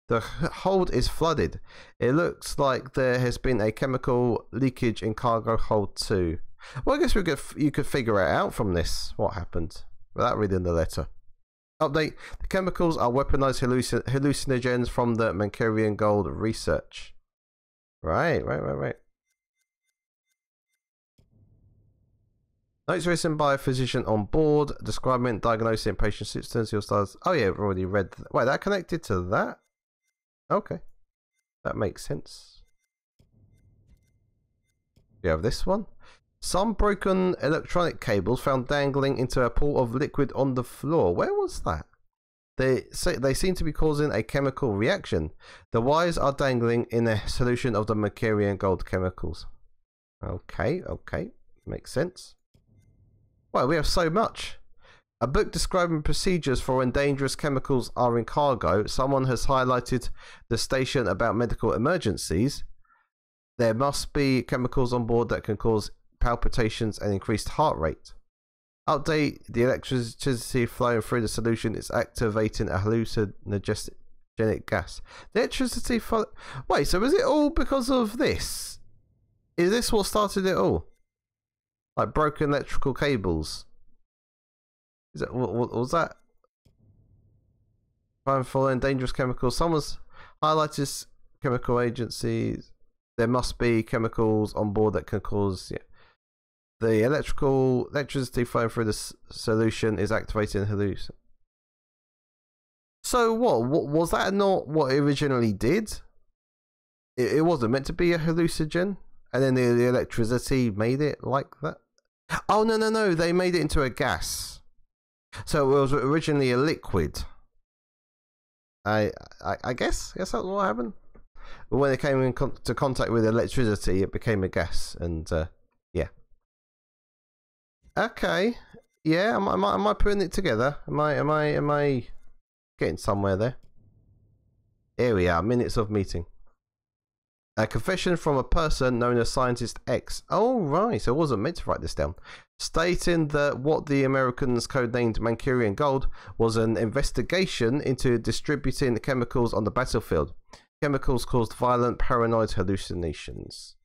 The hold is flooded. It looks like there has been a chemical leakage in cargo hold two. Well, I guess we could you could figure it out from this what happened without reading the letter. Update: The chemicals are weaponized hallucin- hallucinogens from the Manchurian gold research. Right, right, right, right. Notes written by a physician on board describing diagnosing patient symptoms. Your stars. Oh yeah, I've already read. Th- Wait, that connected to that? Okay, that makes sense. We have this one. Some broken electronic cables found dangling into a pool of liquid on the floor. Where was that? They say they seem to be causing a chemical reaction. The wires are dangling in a solution of the Mercurian gold chemicals. Okay, okay, makes sense. Well, we have so much. A book describing procedures for when dangerous chemicals are in cargo. Someone has highlighted the station about medical emergencies. There must be chemicals on board that can cause palpitations and increased heart rate. Update the electricity flowing through the solution is activating a hallucinogenic gas. The electricity. Wait, so is it all because of this? Is this what started it all? Like broken electrical cables? Is it, what, what was that? Crime following dangerous chemicals. Someone's highlighted chemical agencies. There must be chemicals on board that can cause. Yeah. The electrical electricity flowing through the solution is activating halluc. So what, what? Was that not what it originally did? It, it wasn't meant to be a hallucinogen, and then the, the electricity made it like that. Oh no no no! They made it into a gas. So it was originally a liquid. I I, I guess I guess that's what happened. But when it came in con- contact with electricity, it became a gas, and uh. Okay, yeah. Am, I- am I am I putting it together? Am I am I am I getting somewhere there? Here we are. Minutes of meeting. A confession from a person known as Scientist X. Oh, right. I wasn't meant to write this down. Stating that what the Americans codenamed Manchurian Gold was an investigation into distributing chemicals on the battlefield. Chemicals caused violent paranoid hallucinations.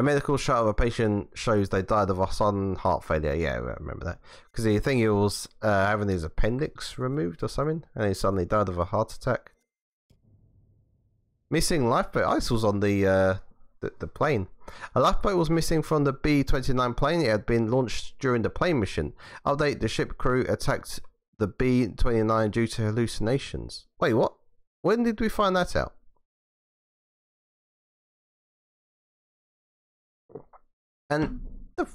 A medical shot of a patient shows they died of a sudden heart failure. Yeah, I remember that. Because the thing he was uh, having his appendix removed or something, and he suddenly died of a heart attack. Missing lifeboat. This was on the, uh, the the plane. A lifeboat was missing from the B twenty nine plane. It had been launched during the plane mission. Update: The ship crew attacked the B twenty nine due to hallucinations. Wait, what? When did we find that out? And the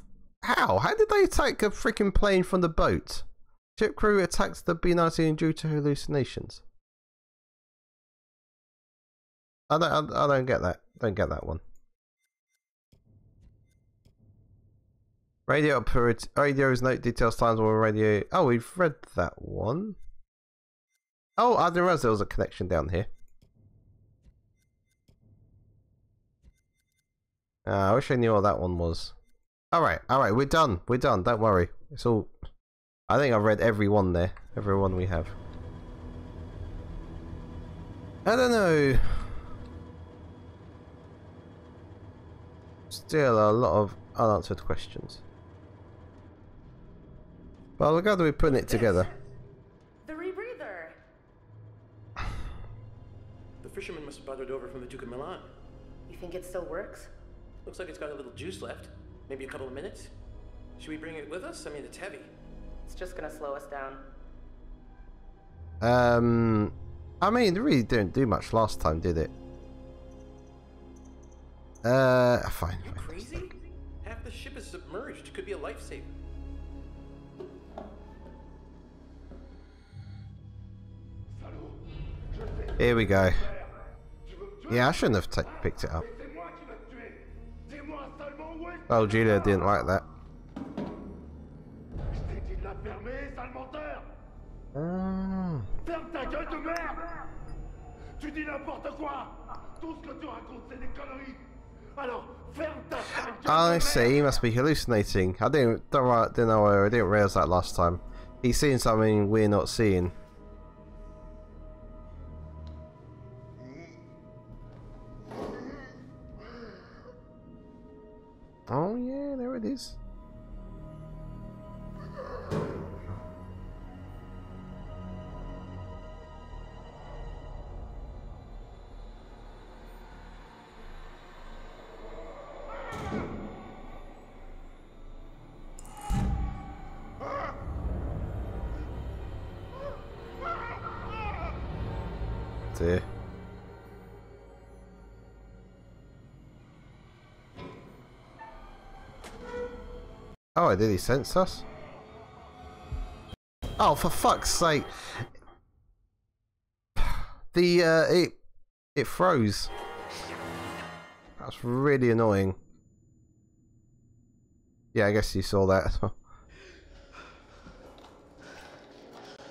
how? How did they attack a freaking plane from the boat? Ship crew attacked the B nineteen due to hallucinations. I don't. I, don't get that. Don't get that one. Radio radios note details times on radio. Oh, we've read that one. Oh, I didn't realize there was a connection down here. Uh, I wish I knew what that one was. Alright, alright, we're done. We're done. Don't worry. It's all. I think I've read every one there. Every one we have. I don't know. Still a lot of unanswered questions. Well, look how we're putting it together. The rebreather. The fisherman must have brought it over from the Duke of Milan. You think it still works? Looks like it's got a little juice left. Maybe a couple of minutes. Should we bring it with us? I mean, it's heavy. It's just gonna slow us down. Um, I mean, it really didn't do much last time, did it? Uh, fine. You crazy? Half the ship is submerged. Could be a lifesaver. Here we go. Yeah, I shouldn't have picked it up. Oh, Julia didn't like that. Je t'ai dit de la fermer, sale menteur Ah. Ferme ta gueule de merde Tu dis n'importe quoi Tout ce que tu racontes, c'est des conneries Alors, ferme ta gueule I see. He must be hallucinating. I didn't don't, didn't know. I didn't realize that last time. He's seeing something we're not seeing. Oh yeah, there it is. Dear. Oh, did he sense us? Oh, for fuck's sake! The uh, it it froze. That's really annoying. Yeah, I guess you saw that.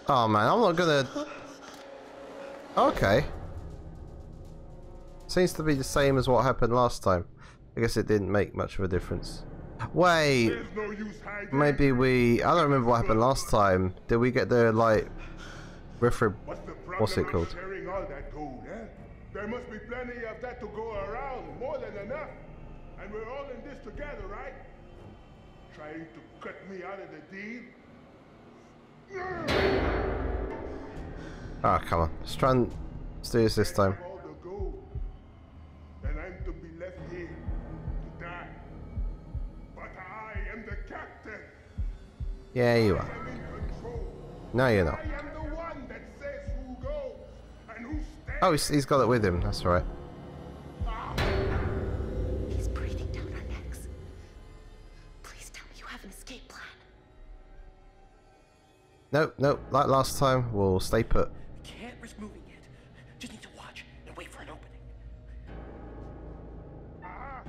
Oh man, I'm not gonna. Okay. Seems to be the same as what happened last time. I guess it didn't make much of a difference. Wait, no maybe we. I don't remember what happened last time. Did we get the like refer? What's What's it called? sharing all that gold, eh? There must be plenty of that to go around, more than enough. And we're all in this together, right? Trying to cut me out of the deal? Ah, come on. Let's try and do this this time. Yeah, you are. I'm in control. No, you're not. I am the one that says who goes and who stays. Oh, he's, he's got it with him. That's all right. He's breathing down our necks. Please tell me you have an escape plan. Nope, nope. Like last time, we'll stay put. Can't risk moving yet. Just need to watch and wait for an opening. Ah,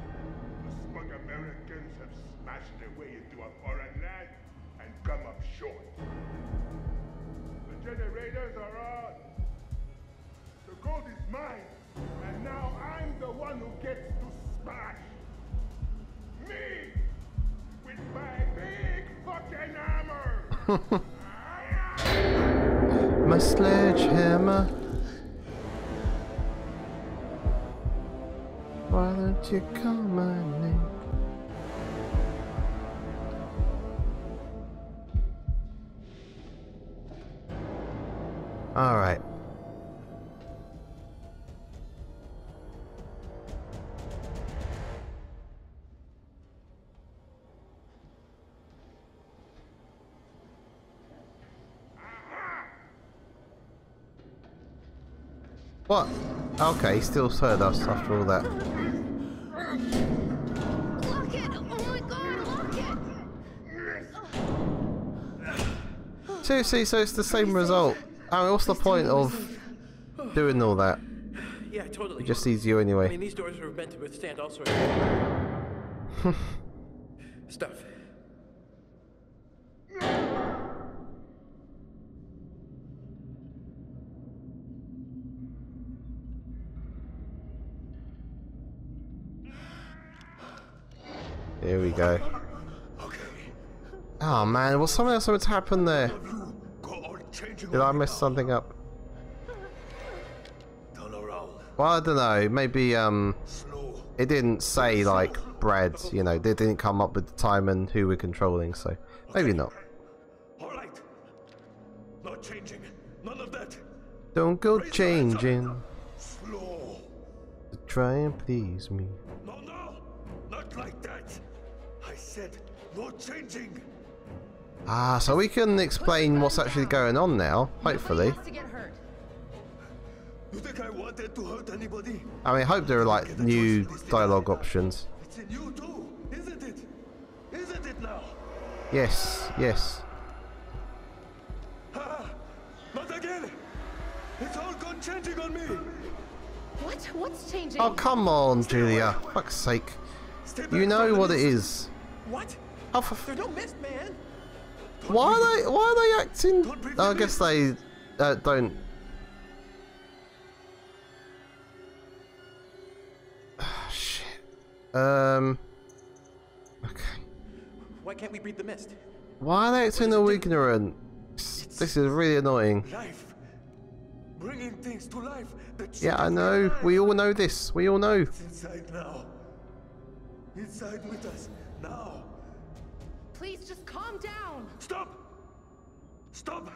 the smug Americans have smashed their way into a foreign land and come up short. The generators are on. The gold is mine, and now I'm the one who gets to smash. Me! With my big fucking hammer! My sledgehammer. Why don't you call my name? All right. What? Okay, he still heard us after all that. Oh my god, lock it! Seriously, so it's the same result. I mean, what's the point of doing all that? Yeah, totally. It just sees you I anyway. mean, these doors are meant to withstand all sorts of stuff. Here we go. Oh man, was something else to happen there? Did I mess something up? Well, I don't know. Maybe um, it didn't say like Brad. You know, they didn't come up with the time and who we're controlling. So maybe not. All right. Not changing. None of that. Don't go changing try and please me. No, no. Not like that. I said no changing. Ah, so we can explain what's actually going on now. Hopefully. to get hurt. You think I wanted to hurt anybody? I mean, I hope there are like new dialogue options. It's in you too, isn't it? Isn't it now? Yes, yes. Ah, not again. It's all gone changing on me. What? What What's changing? Oh, come on, Julia. Fuck's sake. You know what it is. What? Oh, for There's no mist, man. Why are they? Why are they acting? I guess they uh, don't. Ah, shit. Um. Okay. Why can't we breathe the mist? Why are they acting all ignorant? This is really annoying. Life. Bringing things to life. Yeah, I know. We all know this. We all know. It's inside now. Inside with us now. Please just calm down. Stop! Stop!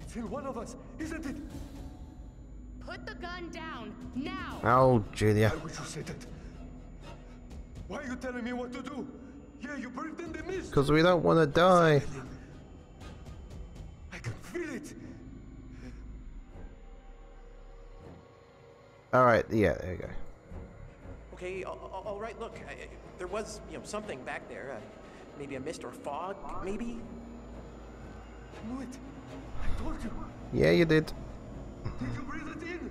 It's in one of us, isn't it? Put the gun down now. Oh, Julia. Why would you say that? Why are you telling me what to do? Yeah, you breathed in the mist. Because we don't want to die. I can feel it. All right. Yeah. There you go. Okay, all, all- all right. Look, I, I- there was, you know, something back there. Uh, maybe a mist or fog, maybe. I knew it. I told you. Yeah, you did. Did you breathe it in?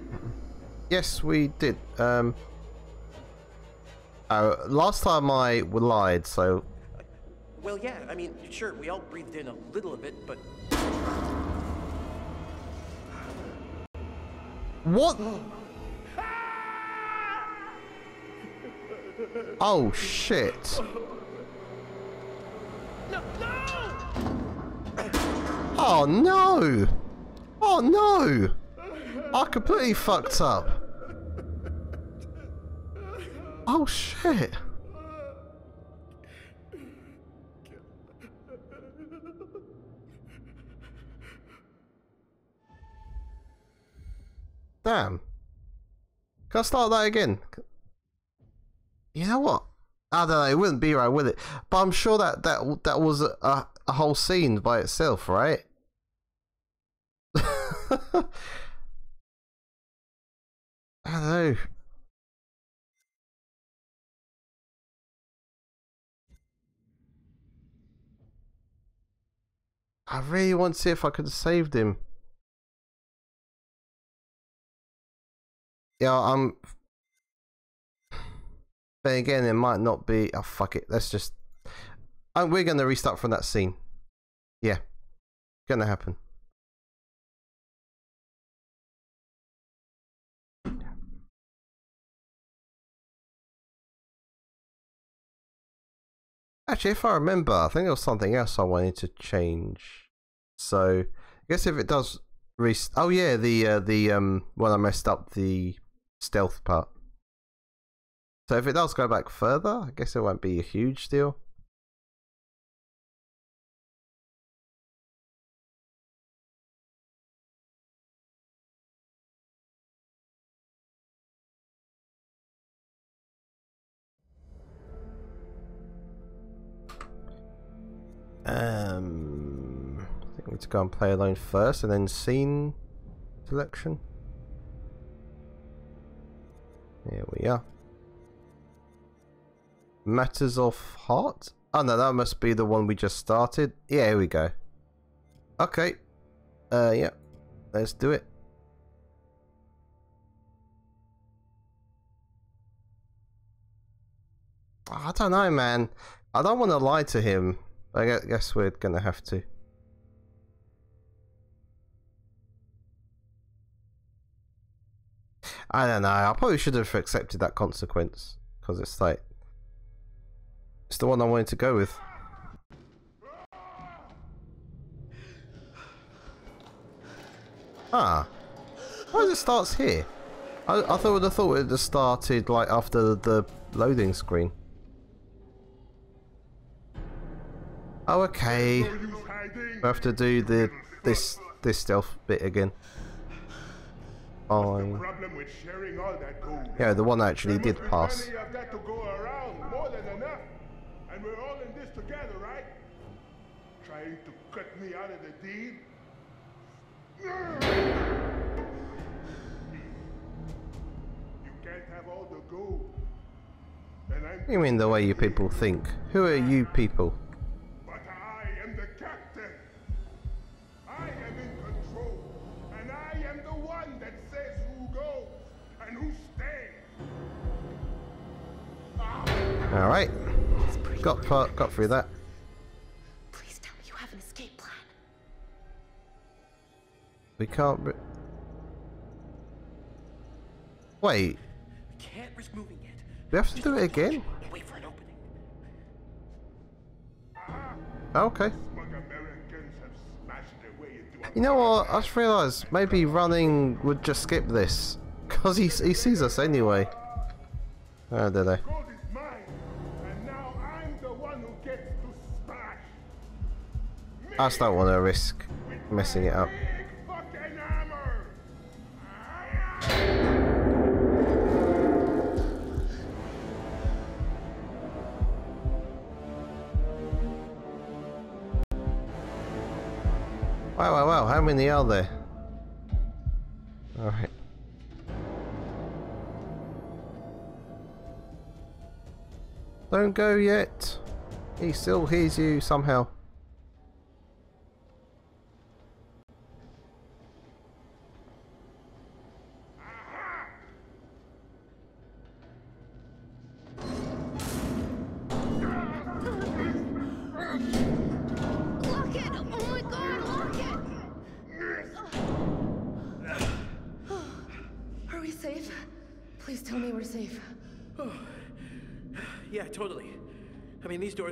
Yes, we did. Um. Oh, last time I lied, so Well, yeah. I mean, sure, we all breathed in a little of it, but What? Oh shit. Oh no! Oh no! I completely fucked up. Oh shit. Damn. Can I start that again? You know what? I don't know. It wouldn't be right, would it? But I'm sure that that that was a, a, whole scene by itself, right? I don't know. I really want to see if I could have saved him. Yeah, I'm. But again, it might not be. Oh fuck it. Let's just. Oh, we're gonna restart from that scene. Yeah, gonna happen. Actually, if I remember, I think there was something else I wanted to change. So, I guess if it does rest, oh yeah, the uh, the um when I messed up the stealth part. So if it does go back further, I guess it won't be a huge deal. Um, I think we need to go and play alone first, and then scene selection. Here we are. Matters of Heart? Oh no, that must be the one we just started. Yeah, here we go. Okay. Uh, yeah. Let's do it. I don't know, man. I don't want to lie to him. I guess we're gonna have to. I don't know. I probably should have accepted that consequence because it's like it's the one I wanted to go with. Ah, why does it starts here? I I thought I thought it would have started like after the loading screen. Oh, okay. We have to do the this this stealth bit again. Fine. Problem with sharing all that gold. Yeah, the one I actually did pass. You mean the way you people think? Who are you people? But I am the captain. I am in control. And I am the one that says who goes and who stays. Ah. Alright. Got, got through that. We can't. Re- Wait, Can't risk moving yet. we have to do it again? Wait for an opening. Ah, okay. Smug Americans have smashed their way into a You know what? I just realised maybe running would just skip this. Because he, he sees us anyway. Ah, oh, did they? gold is mine, I'm one who gets to smash. I just don't want to risk messing it up. Wow, wow, wow. How many are there? Alright. Don't go yet. He still hears you somehow.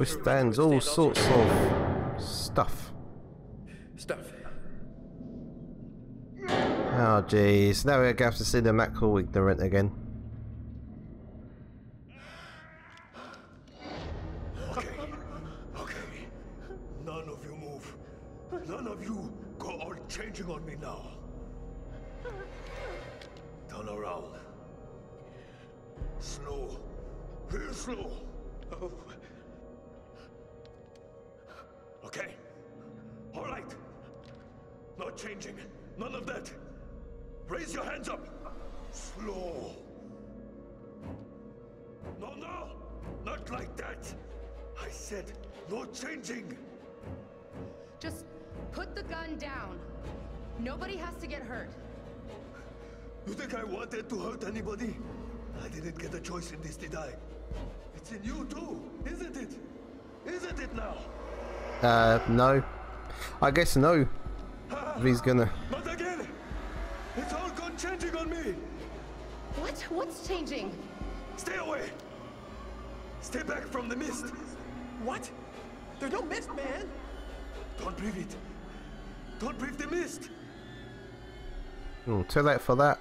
Withstands all sorts of stuff. stuff. Oh jeez. Now we're going to have to see the Mackerel ignorant again. Okay, okay. None of you move. None of you go all changing on me now. Turn around. Slow. Real slow. Oh, No changing. None of that. Raise your hands up. Slow. No, no. Not like that. I said no changing. Just put the gun down. Nobody has to get hurt. You think I wanted to hurt anybody? I didn't get a choice in this, did I? It's in you too, isn't it? Isn't it now? Uh, no. I guess no. If he's gonna. Not again! It's all gone changing on me! What? What's changing? Stay away! Stay back from the mist! what? There's no mist, man. Don't breathe it! Don't breathe the mist! Oh, too late for that.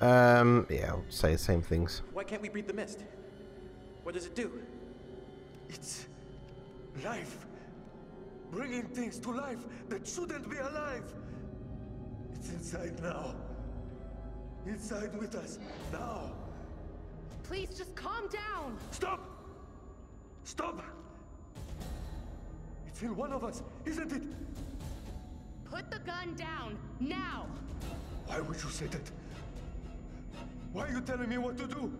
Um, yeah, I'll say the same things. Why can't we breathe the mist? What does it do? It's life. Bringing things to life that shouldn't be alive. It's inside now. Inside with us now. Please just calm down. Stop! Stop! It's in one of us, isn't it? Put the gun down now. Why would you say that? Why are you telling me what to do?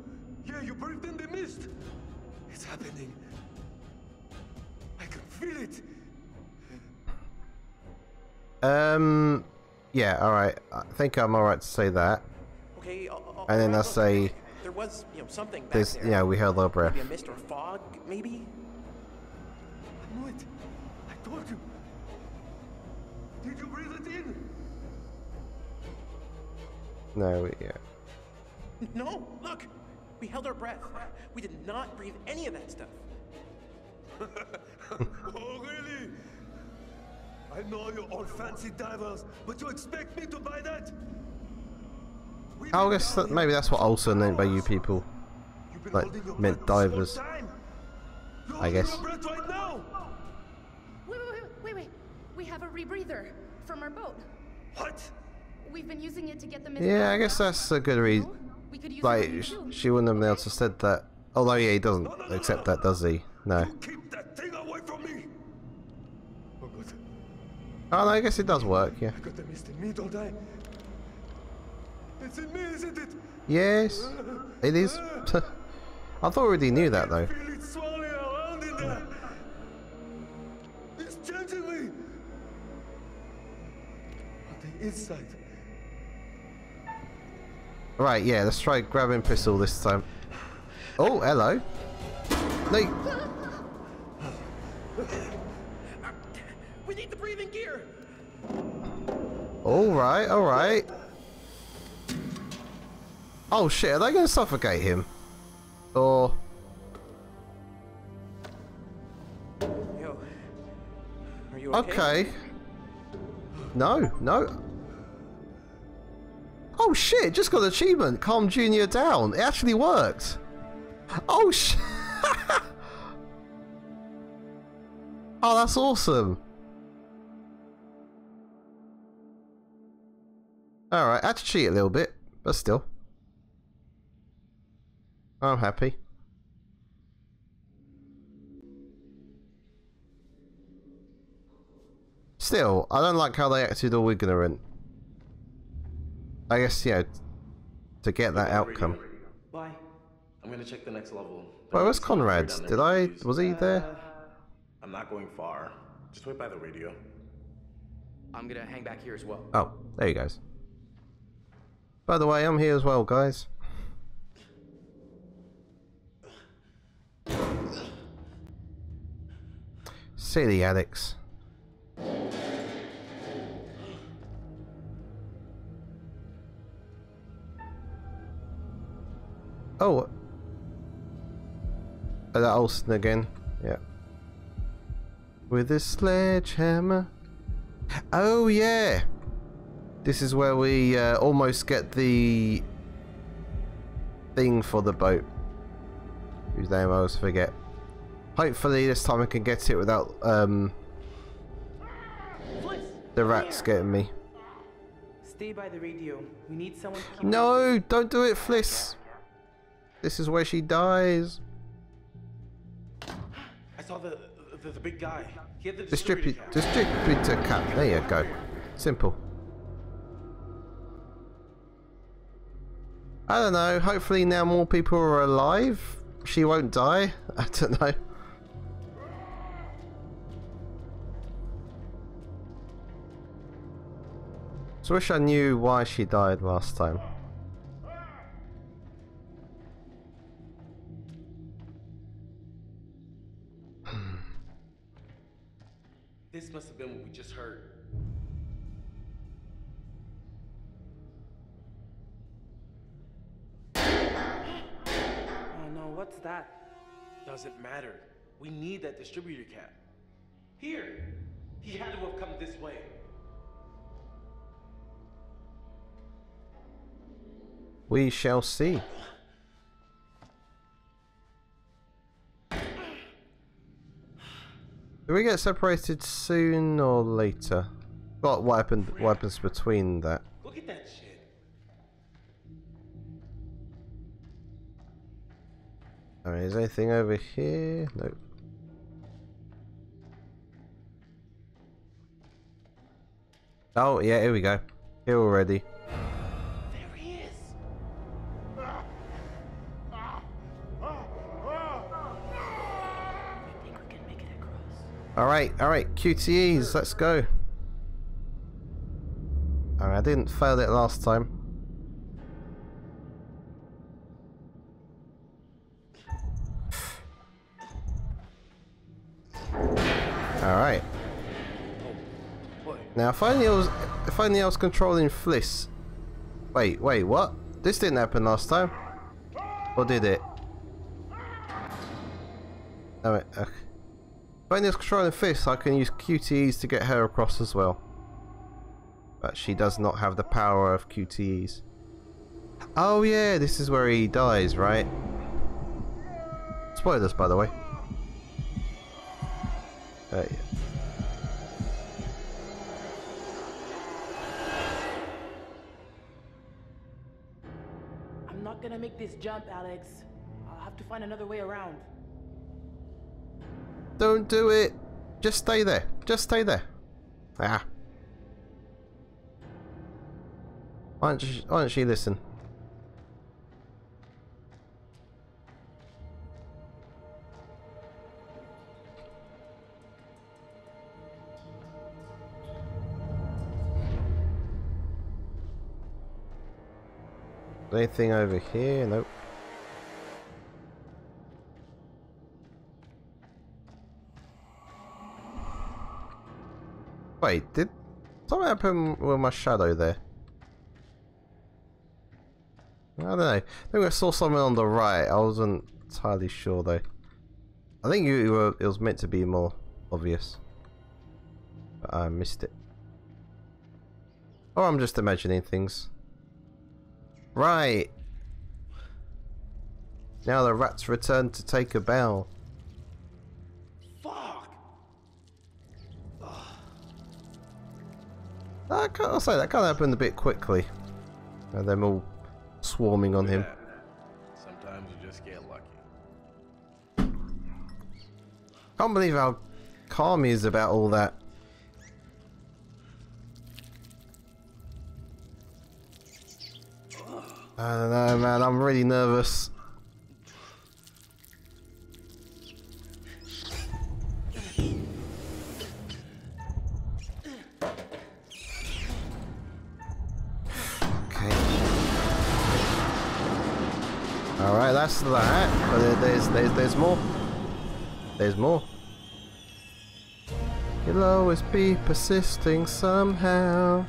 Yeah, you breathed in the mist. It's happening. I can feel it. Um, yeah, alright. I think I'm alright to say that. Okay, I'll, I'll, And then I'll I say, there was, you know, something back there's, there. you know, we held our breath. Maybe a mist or fog, maybe. I knew it. I told you. Did you breathe it in? No, yeah. No, look, we held our breath. We did not breathe any of that stuff. oh, really? I know you're all fancy divers, but you expect me to buy that? We've I guess that maybe that's what Olson meant by you people. Like, meant breath this whole divers. I guess. right now. Wait, wait, wait, wait, wait. We have a rebreather from our boat. What? We've been using it to get the mist. Yeah. I guess that's a good reason. We could use it on Like, sh- she wouldn't have been able to said that. Although, yeah, he doesn't accept that, does he? No. Keep that thing away from me. Oh. No, I guess it does work, yeah. I got the mist in me, don't I? It's in me, isn't it? Yes, it is. I thought we already knew that, though. Feel it around in there. It's changing me. On the inside. Right, yeah, let's try grabbing pistol this time. Oh, hello. No. We need the breathing gear. All right, all right. Oh shit! Are they going to suffocate him? Or Yo, are you okay? okay? No, no. Oh shit! Just got an achievement. Calm Junior down. It actually worked. Oh shit! oh, that's awesome. All right, I had to cheat a little bit, but still, I'm happy. Still, I don't like how they acted all ignorant. I guess, yeah, to get that outcome. Why? I'm gonna check the next level. Wait, where's Conrad? Did I... was he there? Uh, I'm not going far. Just wait by the radio. I'm gonna hang back here as well. Oh, there you goes. By the way, I'm here as well, guys. Silly addicts. Oh. Oh, that Olson again. Yeah. With a sledgehammer. Oh, yeah. This is where we uh, almost get the thing for the boat. Whose name I always forget. Hopefully this time I can get it without um, the rats getting me. Stay by the radio. We need someone No, don't do it, Fliss. This is where she dies. I saw the the, the big guy. He had the distributor cap. distributor cap. There you go. Simple. I don't know. Hopefully now more people are alive. She won't die. I don't know. So wish I knew why she died last time. That? Doesn't matter. We need that distributor cap. Here. He had to have come this way. We shall see. Do we get separated soon or later? What, what happened? What happens between that? Look at that shit. Alright, is anything over here? Nope. Oh yeah, here we go. Here already. There he is. Alright, alright, QTEs, let's go. Alright, I didn't fail it last time. Alright. Now if only I was if only I was controlling Fliss. Wait, wait, what? This didn't happen last time. Or did it? Oh, wait, okay. If only I was controlling Fliss, I can use QTEs to get her across as well. But she does not have the power of QTEs. Oh yeah, this is where he dies, right? Spoilers, by the way. Yeah. I'm not gonna make this jump, Alex. I'll have to find another way around. Don't do it. Just stay there. Just stay there. Ah. Why don't she, why don't she listen? Anything over here? Nope. Wait, did something happen with my shadow there? I don't know. I think I saw something on the right. I wasn't entirely sure though. I think you were. It was meant to be more obvious, but I missed it. Or I'm just imagining things. Right. Now the rats return to take a bell. Fuck! That can't, I'll say that kind of happened a bit quickly. And them all swarming on him. Sometimes you just get lucky. Can't believe how calm he is about all that. I don't know, man. I'm really nervous. Okay. All right, that's that. But there's there's there's more. There's more. You'll always be persisting somehow.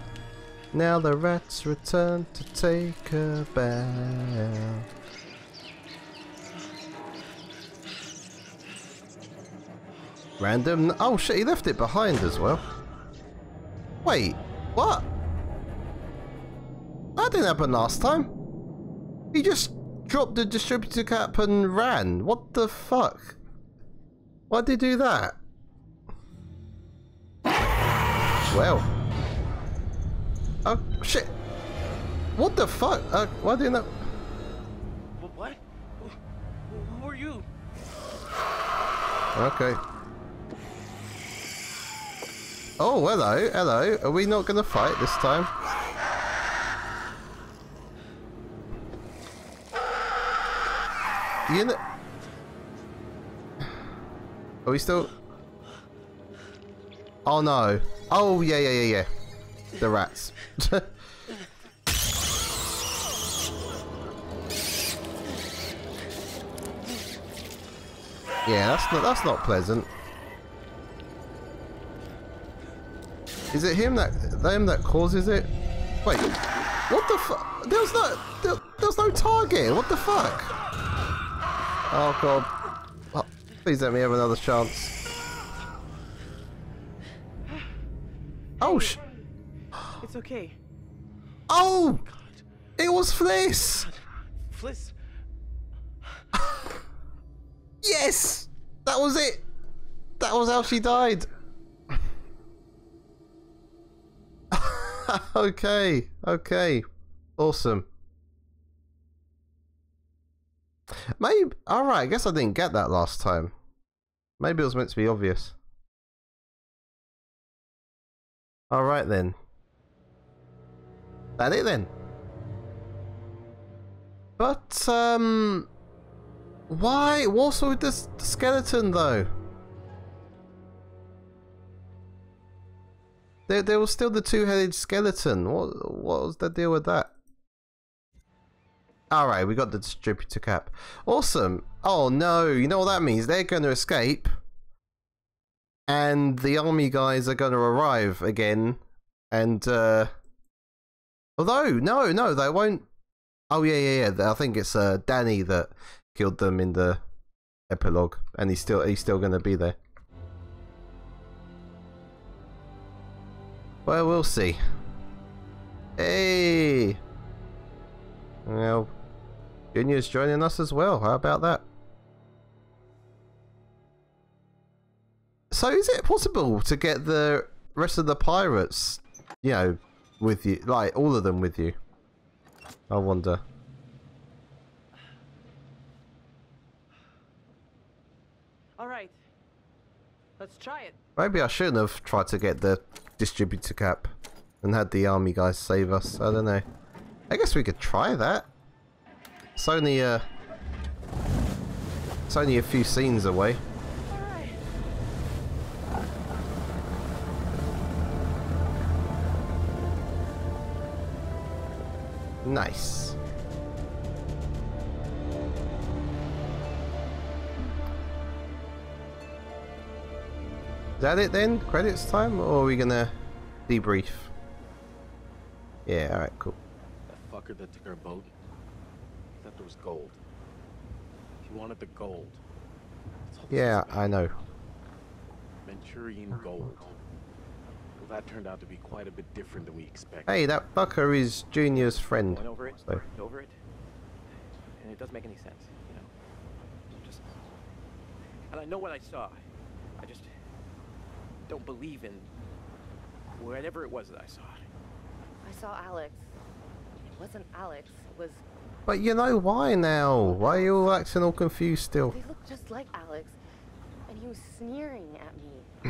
Now the rats return to take a bath. Random. Oh shit, he left it behind as well. Wait, what? That didn't happen last time. He just dropped the distributor cap and ran. What the fuck? Why'd he do that? Well. Oh, shit. What the fuck? Uh, why didn't. Wh- What? Who, who are you? Okay. Oh, hello, hello. Are we not going to fight this time? You know... Are we still... Oh no. Oh, yeah, yeah, yeah, yeah. The rats. yeah, that's not, that's not pleasant. Is it him that them that causes it? Wait, what the fuck? There's no there, there's no target. What the fuck? Oh god. Oh, please let me have another chance. Oh sh. Okay. Oh! God. It was Fliss! Fliss. Yes! That was it! That was how she died. okay, okay. Awesome. Maybe. Alright, I guess I didn't get that last time. Maybe it was meant to be obvious. Alright then. That it then. But, um. Why? What's with this skeleton though? There, there was still the two-headed skeleton. What, what was the deal with that? Alright, we got the distributor cap. Awesome. Oh no, you know what that means? They're going to escape. And the army guys are going to arrive again. And, uh... Although, no, no, they won't... Oh, yeah, yeah, yeah. I think it's uh, Danny that killed them in the epilogue. And he's still, he's still going to be there. Well, we'll see. Hey! Well, Junior's joining us as well. How about that? So is it possible to get the rest of the pirates, you know, with you? Like, all of them with you? I wonder. All right. Let's try it. Maybe I shouldn't have tried to get the distributor cap and had the army guys save us. I don't know. I guess we could try that. It's only uh It's only a few scenes away. Nice. Is that it then? Credits time? Or are we gonna debrief. Yeah, alright, cool. That fucker that took our boat, he thought there was gold. He wanted the gold. That's all this Yeah. I know. Manchurian gold. Well, that turned out to be quite a bit different than we expected. Hey, that fucker is Junior's friend. Went over it, So, over it, and it doesn't make any sense, you know. Just, and I know what I saw. I just don't believe in whatever it was that I saw. I saw Alex. It wasn't Alex. It was. but you know why now? Why are you all acting all confused still? They looked just like Alex, and he was sneering at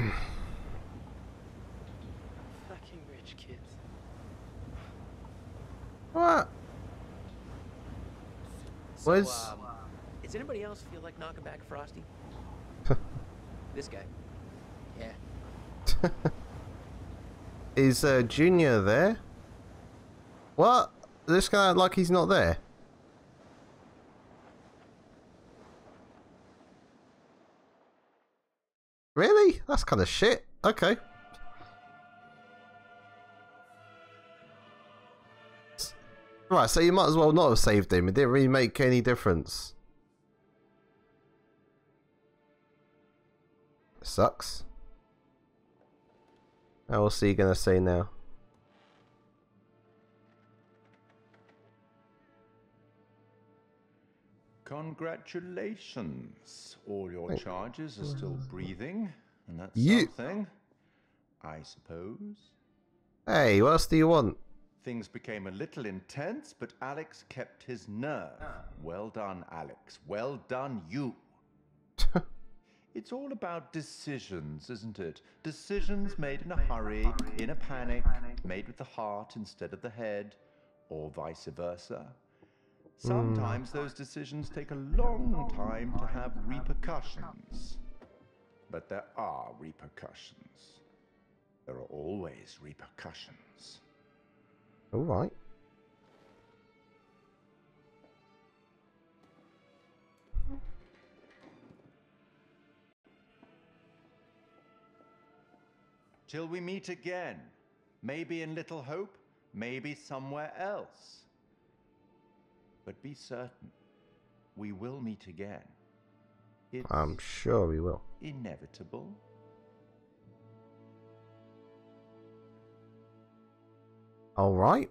me. Fucking rich kids. What? So, Was- um, does anybody else feel like knocking back Frosty? this guy. Yeah. Is uh, Junior there? What? This guy like he's not there? Really? That's kind of shit. Okay. Right, so you might as well not have saved him. It didn't really make any difference. Sucks. How else are you gonna say now? Congratulations. All your Thank- charges are still breathing, and that's You- something, I suppose. Hey, what else do you want? Things became a little intense, but Alex kept his nerve. Ah. Well done, Alex. Well done, you. it's all about decisions, isn't it? Decisions made in a hurry, in a panic, made with the heart instead of the head, or vice versa. Sometimes those decisions take a long time to have repercussions. But there are repercussions. There are always repercussions. Alright. Till we meet again. Maybe in Little Hope, maybe somewhere else. But be certain, we will meet again. It's I'm sure we will. inevitable. Alright.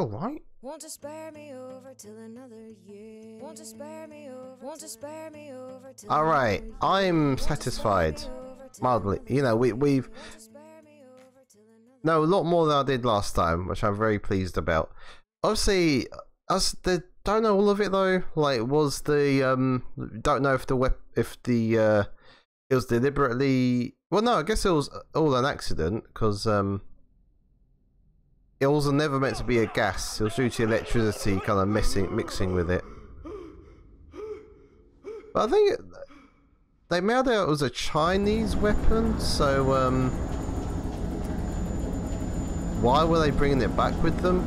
Alright. Won't you spare me over till another year? Won't you spare me over? Won't you spare me over till Alright. year? I'm satisfied. Mildly. You know, we, we've. Won't you spare me over till another No, a lot more than I did last time, which I'm very pleased about. Obviously, us the don't know all of it though. Like, was the um don't know if the wep- if the uh it was deliberately. Well, no, I guess it was all an accident because um it was never meant to be a gas. It was due to electricity kind of mixing mixing with it. But I think it, they made out it was a Chinese weapon, so um. Why were they bringing it back with them?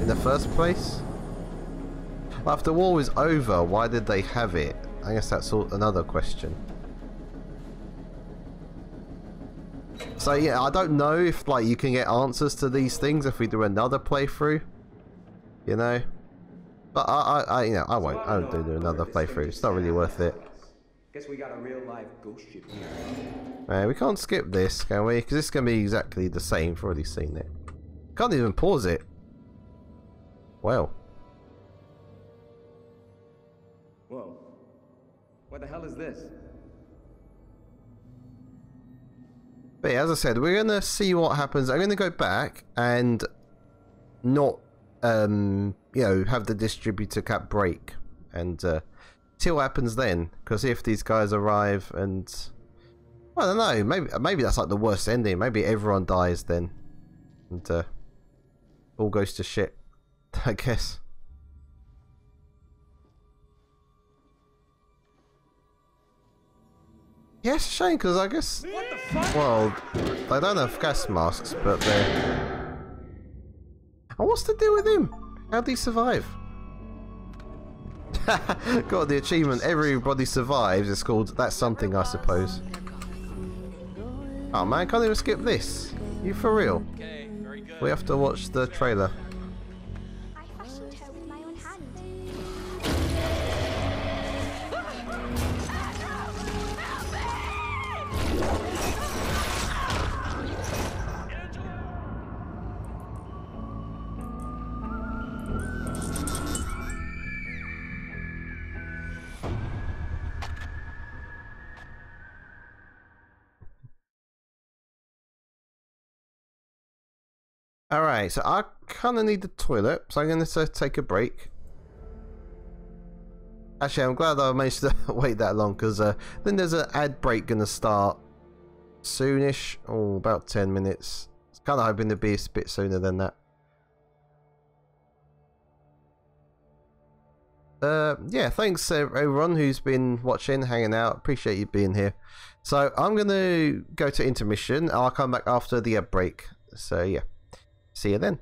In the first place? After the war was over, why did they have it? I guess that's all, another question. So yeah, I don't know if like you can get answers to these things if we do another playthrough. You know? But I, I, I you know, I won't. I won't do another playthrough. It's not really worth it. Guess we got a real live ghost ship here. Man, we can't skip this, can we? Because this is going to be exactly the same. We've already seen it. Can't even pause it. Well, Whoa. What the hell is this? But yeah, as I said, we're going to see what happens. I'm going to go back and not, um, you know, have the distributor cap break and uh, see what happens then. Because if these guys arrive and, well, I don't know, maybe maybe that's like the worst ending. Maybe everyone dies then, and uh, all goes to shit. I guess. Yeah, it's a shame because I guess. Well, they don't have gas masks, but they're. And what's the deal with him? How'd he survive? Got the achievement. Everybody survives. It's called. That's something, I suppose. Oh man, can't even skip this. You for real? Okay, very good. We have to watch the trailer. Alright, so I kind of need the toilet, so I'm going to take a break. Actually, I'm glad I managed to wait that long, because uh, then there's an ad break going to start soonish. Oh, about 10 minutes. Kind of hoping to be a bit sooner than that. Uh, yeah, thanks everyone who's been watching, hanging out. Appreciate you being here. So I'm going to go to intermission. I'll come back after the ad break. So yeah. See you then.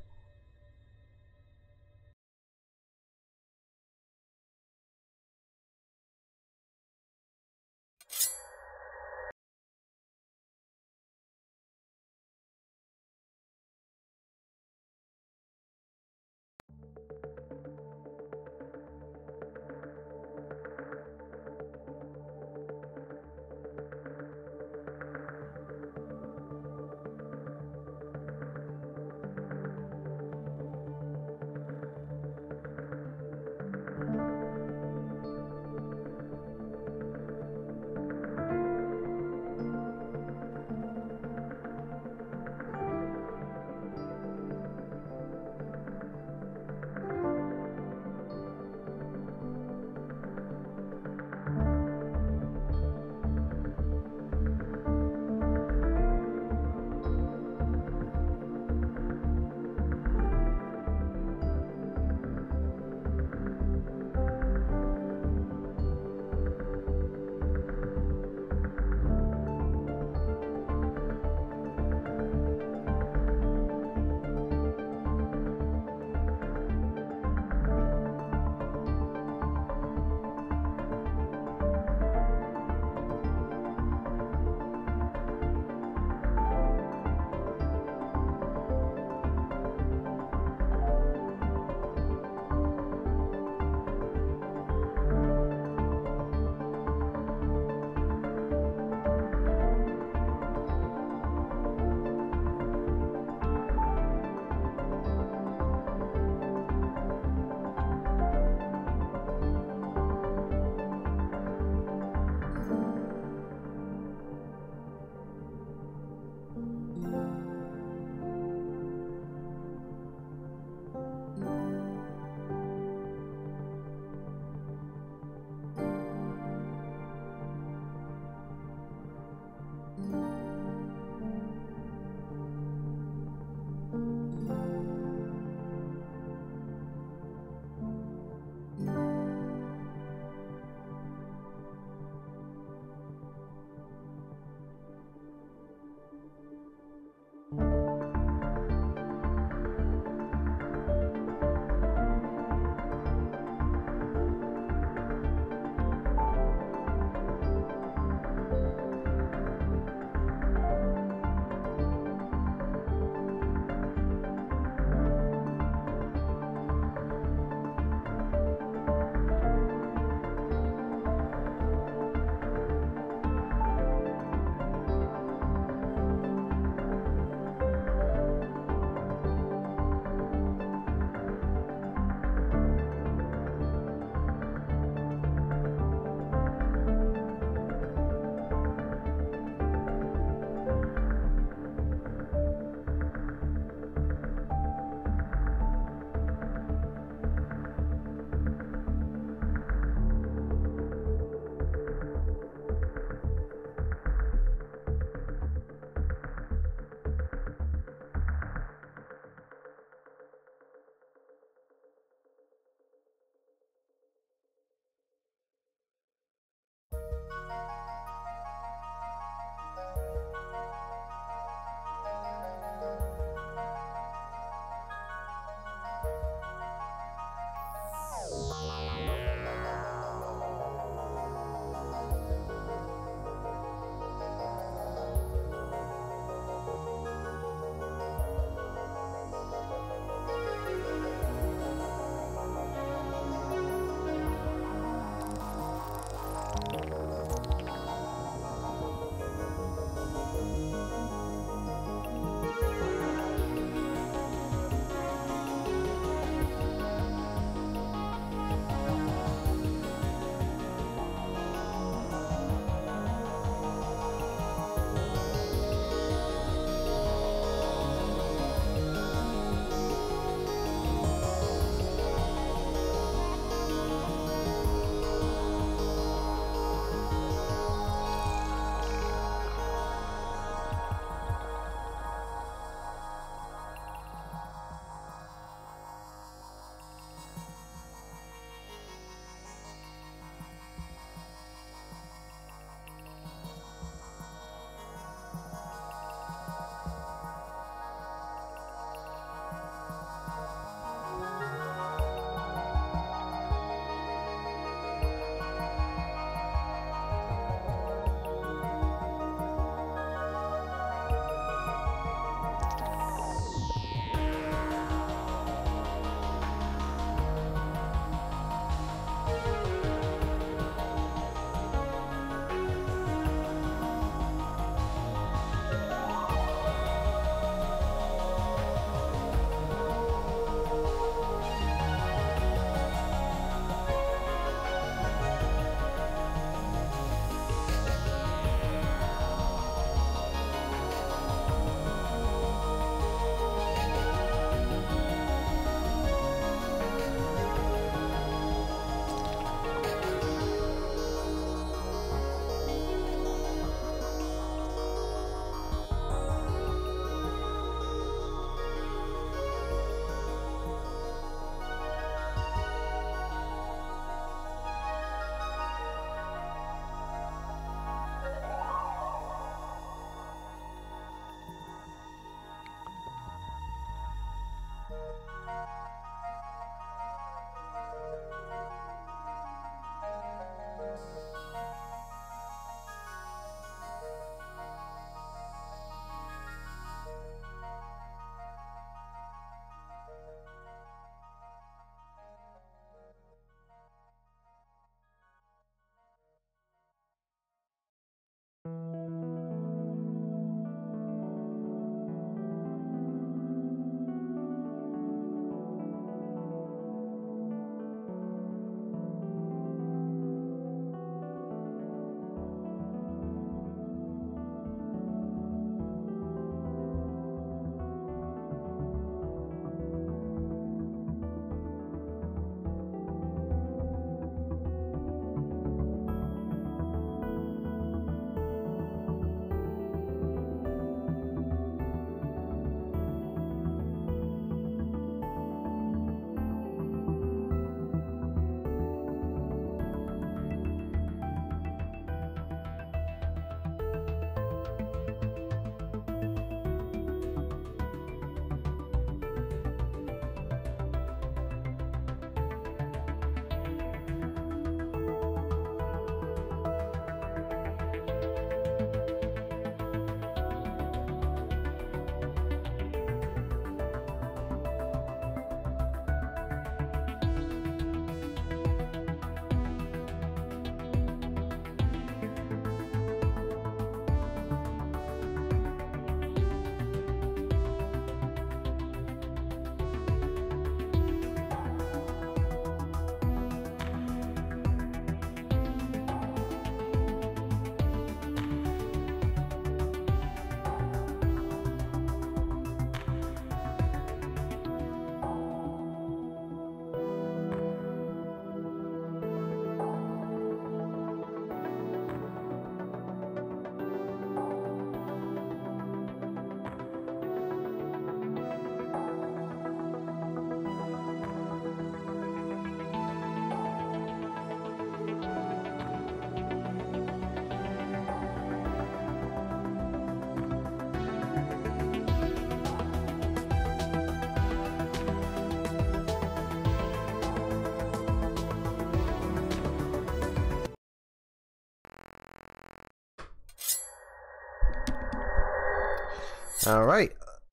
All right,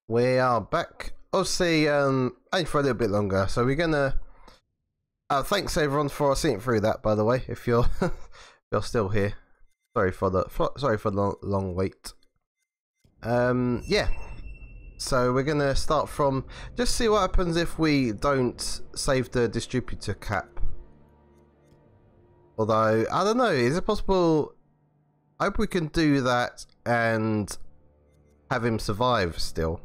we are back. Obviously, um, only for a little bit longer, so we're gonna. Uh, thanks everyone for seeing through that. By the way, if you're if you're still here, sorry for the sorry for the long, long wait. Um, yeah. So we're gonna start from just see what happens if we don't save the distributor cap. Although I don't know, is it possible? I hope we can do that and have him survive still.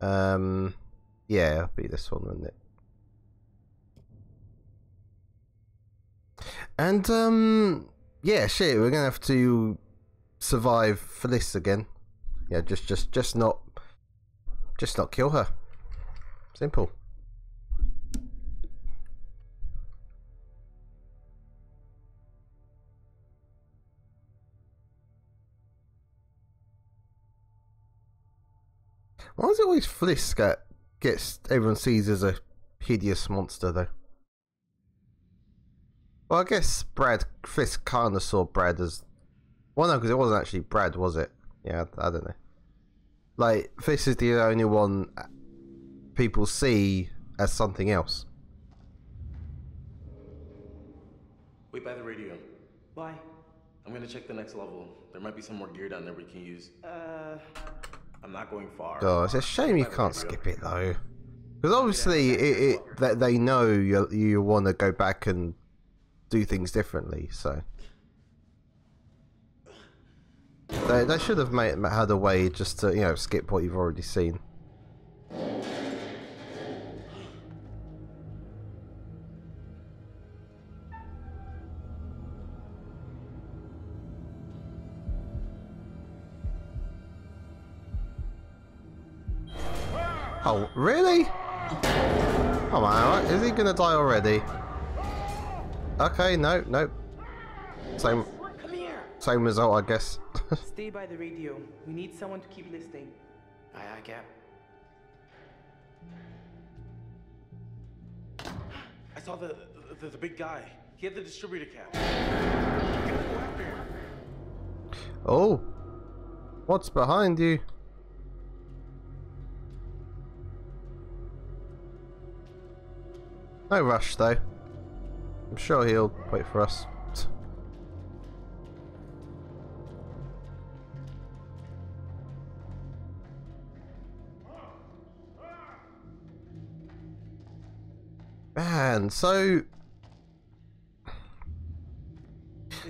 Um, yeah, it'll be this one, wouldn't it? And um, yeah, shit, we're gonna have to survive for this again. Yeah, just, just, just not, just not kill her. Simple. Why is it always Fliss that gets everyone sees as a hideous monster though? Well, I guess Brad Fliss kind of saw Brad as well, no, because it wasn't actually Brad, was it? Yeah, I, I don't know. Like Fliss is the only one people see as something else. Wait by the radio. Why? I'm gonna check the next level. There might be some more gear down there we can use. Uh. I'm not going far. Oh, it's a shame you can't skip it though, because obviously it, it that they know you you want to go back and do things differently. So they they should have made had a way just to you know skip what you've already seen. Oh, really? Oh my, is he gonna die already? Okay, no, no. Same, same result, I guess. Stay by the radio. We need someone to keep listening. Aye, aye, Cap. I saw the, the the big guy. He had the distributor cap. We gotta go after him. oh, what's behind you? No rush though. I'm sure he'll wait for us. Man, so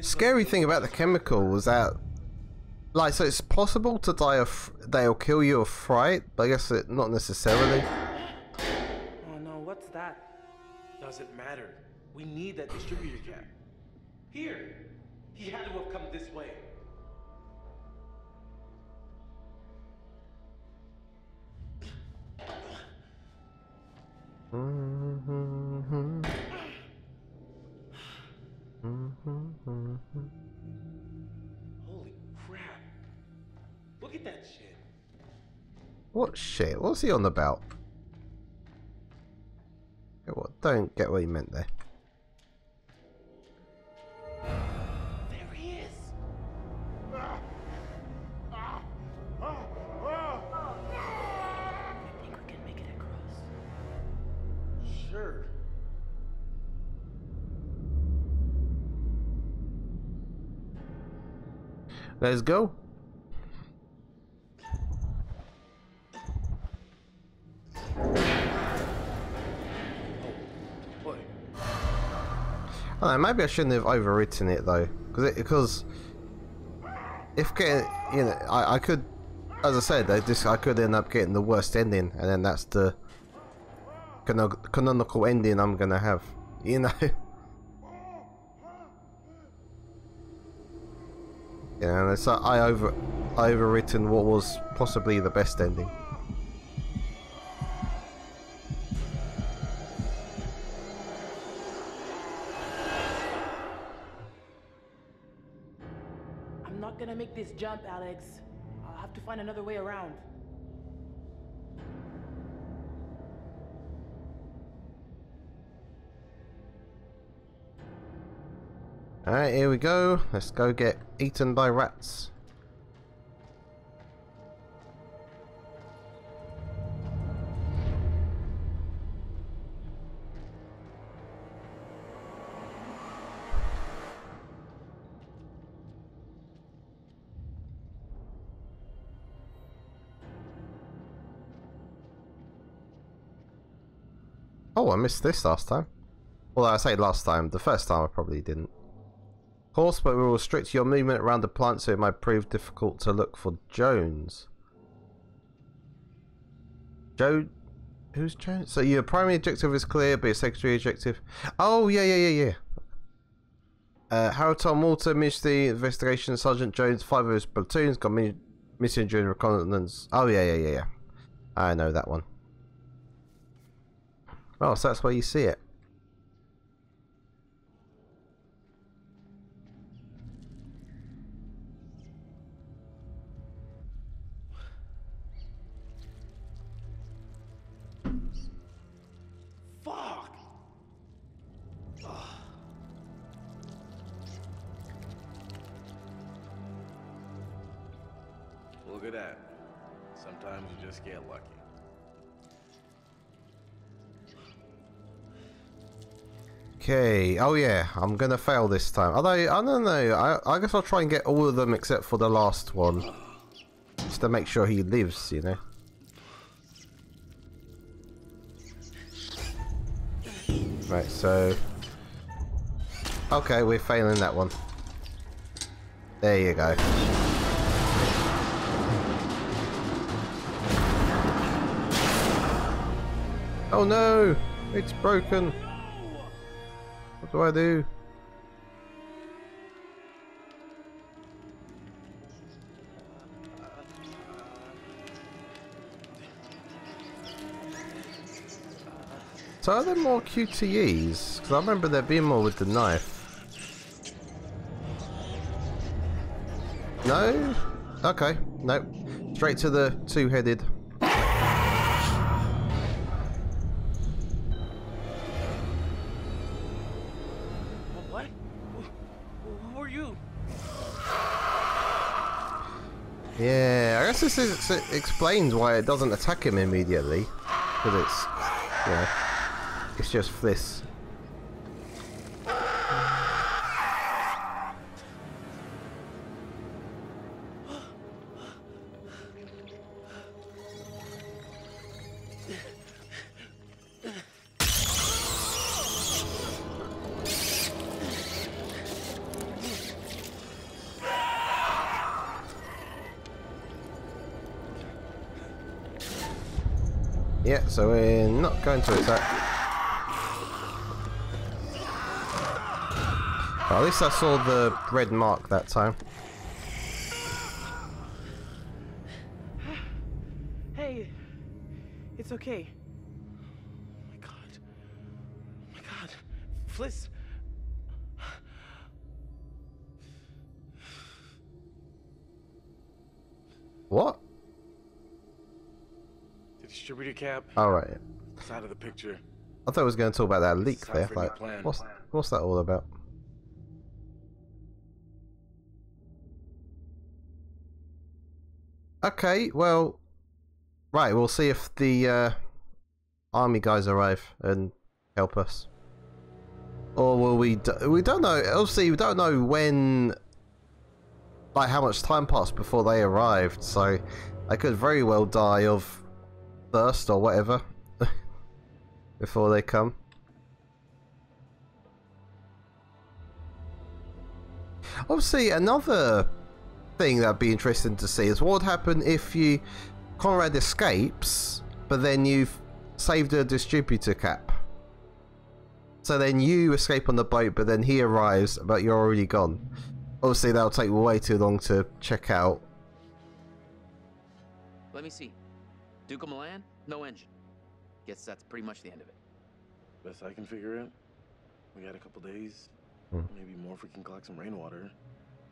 scary thing about the chemical was that like so it's possible to die of they'll kill you of fright, but I guess it not necessarily. Doesn't matter. We need that distributor cap. Here. He had to have come this way. Holy crap. Look at that shit. What shit? What's he on about? What? Don't get what he meant there. There he is. Sure. Let's go. Maybe I shouldn't have overwritten it though, because because if getting you know I, I could, as I said, I just I could end up getting the worst ending, and then that's the canonical ending I'm gonna have, you know. Yeah, and so I over I overwritten what was possibly the best ending. This jump, Alex. I'll have to find another way around. Alright, here we go. Let's go get eaten by rats. Oh, I missed this last time. Although I say last time. The first time I probably didn't. Of course, but we will restrict your movement around the plant so it might prove difficult to look for Jones. Joe... Who's Jones? So your primary objective is clear, but your secondary objective... Oh, yeah, yeah, yeah, yeah. Uh, Harold Tom Walter missed the investigation. Sergeant Jones, five of his platoons got mi missing during reconnaissance. Oh, yeah, yeah, yeah, yeah. I know that one. Oh, so that's where you see it. Fuck! Look at that. Sometimes you just get lucky. Okay. Oh yeah, I'm gonna fail this time. Although I don't know. I I guess I'll try and get all of them except for the last one, just to make sure he lives. You know. Right. So. Okay, we're failing that one. There you go. Oh no! It's broken! Do I do? So are there more QTEs? Because I remember there being more with the knife. No? Okay, nope. Straight to the two-headed. Guess this is, explains why it doesn't attack him immediately. Because it's, know, it's just this. We're to attack. Well, at least I saw the red mark that time. Hey, it's okay. Oh my god. Oh my god. Fliss. What? The distributor cap. Alright. Side of the picture. I thought I was going to talk about that leak there. for a new Like, plan. what's, what's that all about? Okay, well, right, we'll see if the uh, army guys arrive and help us. Or will we... D we don't know. Obviously, we don't know when... Like, how much time passed before they arrived, so I could very well die of thirst or whatever before they come. Obviously, another thing that'd be interesting to see is what would happen if you Conrad escapes, but then you've saved a distributor cap. So then you escape on the boat, but then he arrives, but you're already gone. Obviously, that'll take way too long to check out. Let me see. Duke of Milan, no engine. Guess that's pretty much the end of it. Best I can figure it. We got a couple days. Hmm. Maybe more if we can collect some rainwater.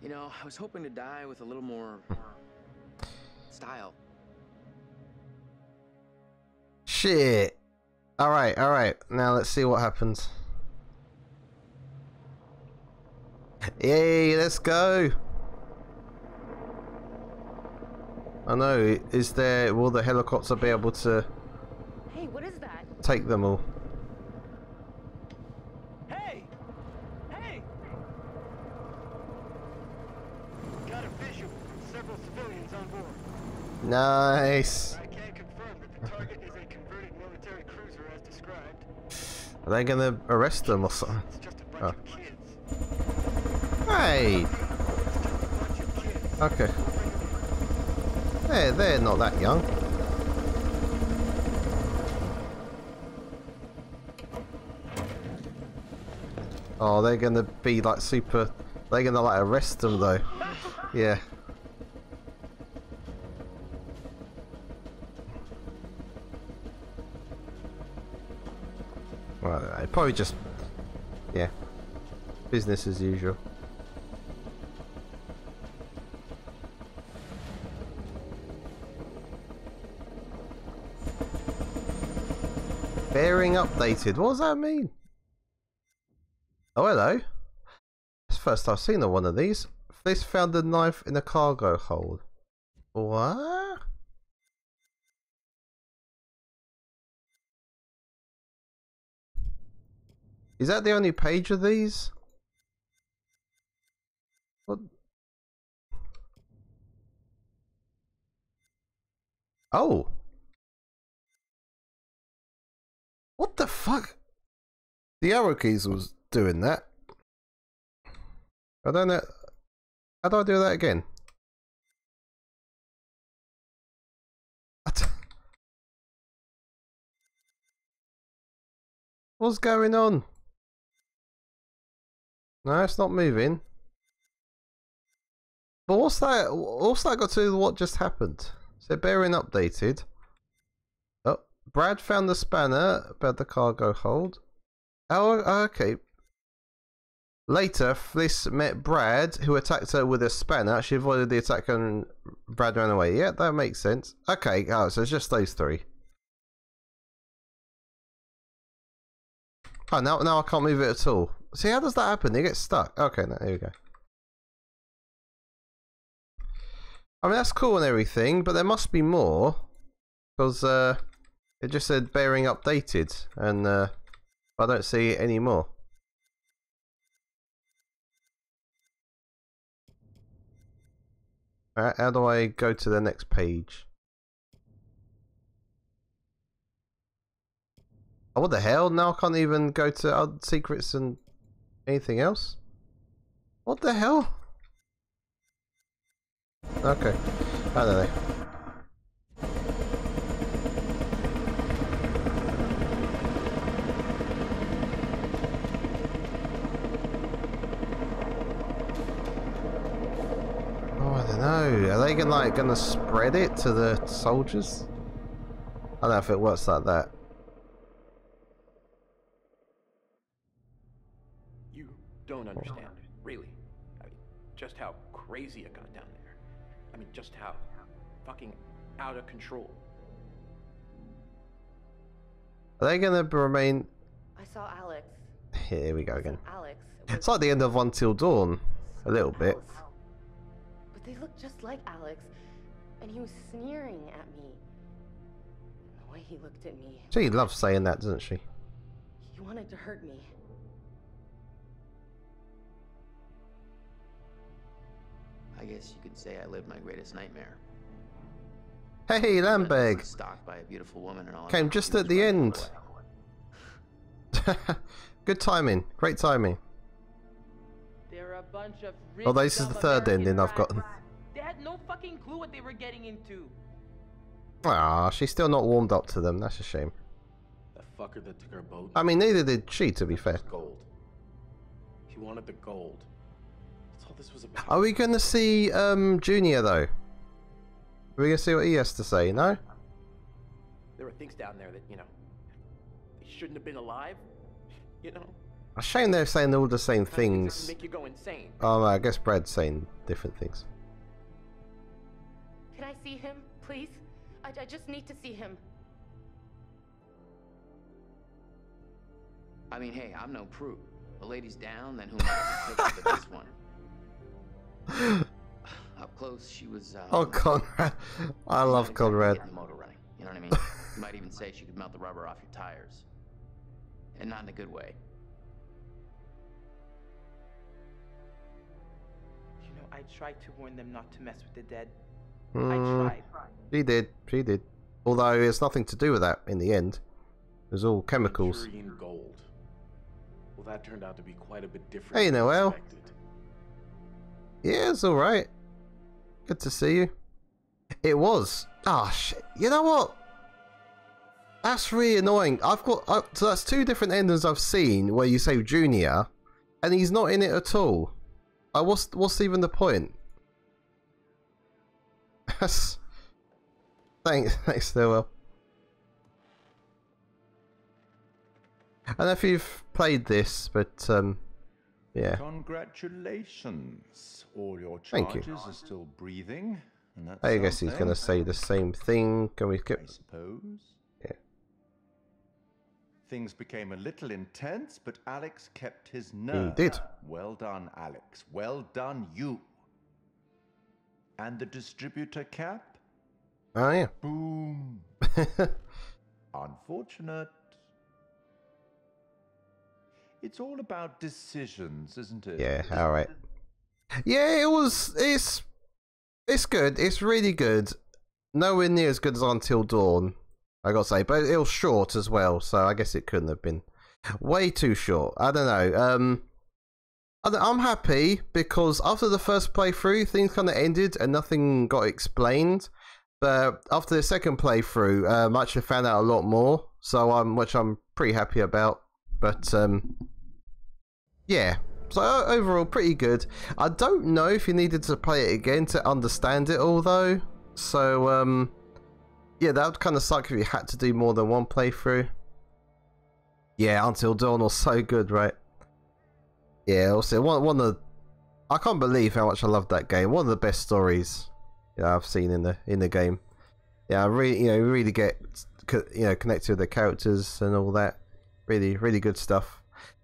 You know, I was hoping to die with a little more style. Shit. Alright, alright. Now let's see what happens. Yay, let's go. I know. Is there. Will the helicopter be able to Hey, what is that? Take them all? Hey! Hey! Got a visual from several civilians on board. Nice. I can't confirm that the target is a converted military cruiser as described. Are they gonna arrest them or something? Oh. Hey! Okay. They're, they're not that young. Oh, they're gonna be like super... They're gonna like arrest them though. Yeah. Well, probably just... Yeah. Business as usual. Bearing updated. What does that mean? Oh, hello. It's the first I've seen one of these. Police found a knife in a cargo hold. What? Is that the only page of these? What? Oh. What the fuck? The arrow keys was doing that. I don't know. How do I do that again? What's going on? No, it's not moving. But what's that? What's that got to do with what just happened? So bearing updated. Oh, Brad found the spanner about the cargo hold. Oh, okay. Later, Fliss met Brad, who attacked her with a spanner. She avoided the attack and Brad ran away. Yeah, that makes sense. Okay, oh, so it's just those three. Oh, now, now I can't move it at all. See, how does that happen? It gets stuck. Okay, now, here we go. I mean, that's cool and everything, but there must be more. Because uh, it just said bearing updated, and uh, I don't see any anymore. Alright, how do I go to the next page? Oh, what the hell? Now I can't even go to other secrets and anything else? What the hell? Okay. I don't know. Don't know. Are they gonna like gonna spread it to the soldiers? I don't know if it works like that. You don't understand, really. I mean, just how crazy it got down there. I mean, just how fucking out of control. Are they gonna remain? I saw Alex. Here we go again. Alex. It's like the end of Until Dawn, a little bit. But they looked just like Alex. And he was sneering at me. And the way he looked at me, She loves saying that, doesn't she? he wanted to hurt me. I guess you could say I lived my greatest nightmare. Hey, Lambeg! Stalked by a beautiful woman and all. Came just at the end. Good timing. Great timing. They're bunch of rich, Although this is the third American ending I've gotten. They had no fucking clue what they were getting into. Ah, she's still not warmed up to them. That's a shame. That fucker that took our boat. I mean, neither did she, to be fair. Gold. He wanted the gold. That's all this was about. Are we going to see um, Junior, though? Are we going to see what he has to say, no? There were things down there that, you know, they shouldn't have been alive. You know? A shame they're saying all the same Things that things. make insane. Oh, I guess Brad's saying different things. Can I see him, please? I, I just need to see him. I mean, hey, I'm no prude. The lady's down, then who am I to take to this one? Up close, she was. Um, Oh, Conrad. I love exactly Conrad. the motor running. You know what I mean? you might even say she could melt the rubber off your tires, and not in a good way. I tried to warn them not to mess with the dead. Hmm, I tried. She did. She did. Although it's nothing to do with that in the end. It was all chemicals. Manchurian gold. Well, that turned out to be quite a bit different. Hey, Noel. expected. Yeah, it's alright. Good to see you. It was. Ah, shit. You know what? That's really annoying. I've got. Uh, so that's two different endings I've seen where you save Junior, and he's not in it at all. Uh, what's, what's even the point? Thanks, thanks, Noel. I don't know if you've played this, but um, yeah. Congratulations. All your Thank you. charges are still breathing. And I guess he's going to say the same thing. Can we skip? I suppose. Things became a little intense, but Alex kept his nerve. He did. Well done, Alex. Well done, you. And the distributor cap? Oh yeah. Boom. Unfortunate. It's all about decisions, isn't it? Yeah, all right. Yeah, it was. It's it's good. It's really good. Nowhere near as good as Until Dawn, I gotta say. But it was short as well, so I guess it couldn't have been way too short. I don't know. Um, I I'm happy because after the first playthrough, things kind of ended and nothing got explained. But after the second playthrough, um, I actually found out a lot more. So I'm, which I'm pretty happy about. But um, yeah. So overall, pretty good. I don't know if you needed to play it again to understand it all, though. So um, yeah, that would kind of suck if you had to do more than one playthrough. Yeah, Until Dawn was so good, right? Yeah, also one one of the, I can't believe how much I love that game. One of the best stories yeah, I've seen in the in the game. Yeah, I really you know really get you know connected with the characters and all that. Really really good stuff.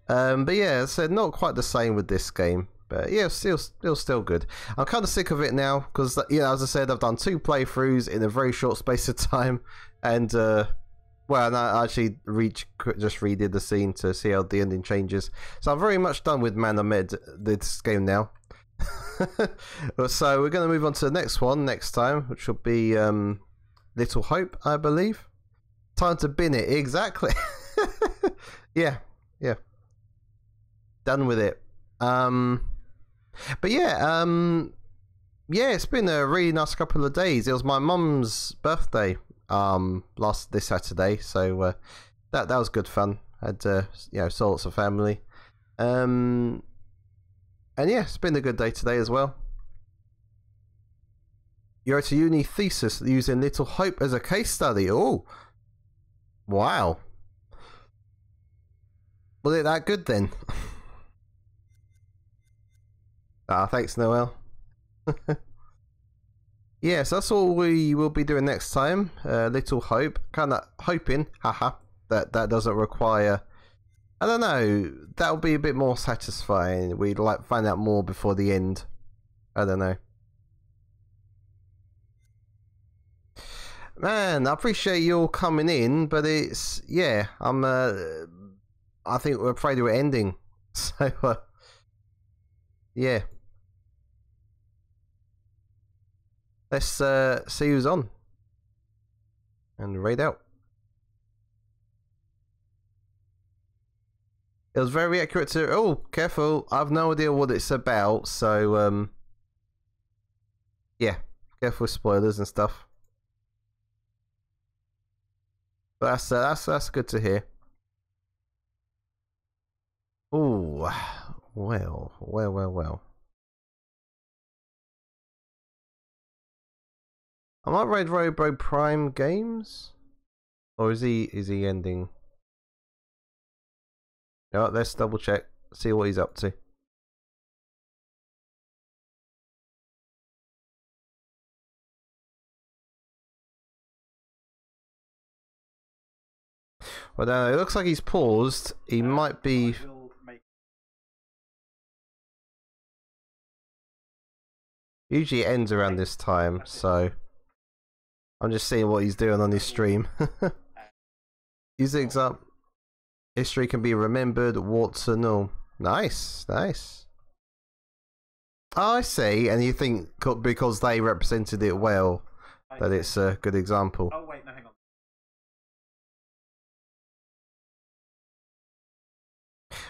Um, but yeah, so not quite the same with this game. But yeah, still still still good. I'm kind of sick of it now because you know as I said I've done two playthroughs in a very short space of time, and uh, well, and I actually reach just redid the scene to see how the ending changes. So I'm very much done with Man of Med this game now. so we're going to move on to the next one next time, which will be um, Little Hope, I believe. Time to bin it, exactly. yeah, yeah. Done with it. Um, but yeah, um, yeah, it's been a really nice couple of days. It was my mum's birthday um last this Saturday, so uh, that that was good fun. Had uh, you know saw lots of family, um, and yeah, it's been a good day today as well. You wrote a uni thesis using Little Hope as a case study. Oh, wow! Was it that good then? ah, thanks, Noel. Yes, that's all we will be doing next time. Uh, Little Hope, kind of hoping, haha, that that doesn't require. I don't know. That'll be a bit more satisfying. We'd like find out more before the end. I don't know. Man, I appreciate you all coming in, but it's yeah. I'm. Uh, I think we're afraid we're ending. So uh, yeah. Let's uh, see who's on. And raid out. It was very accurate to. Oh, careful! I've no idea what it's about, so um, yeah, careful with spoilers and stuff. But that's uh, that's that's good to hear. Oh, well, well, well, well. Am I Red Robo Prime Games? Or is he is he ending? Know let's double check, see what he's up to. Well, no, it looks like he's paused. He might be. Usually it ends around this time, so I'm just seeing what he's doing on his stream. Use the example. History can be remembered, warts and all. Nice, nice. Oh, I see, and you think because they represented it well that it's a good example. Oh wait, no, hang on.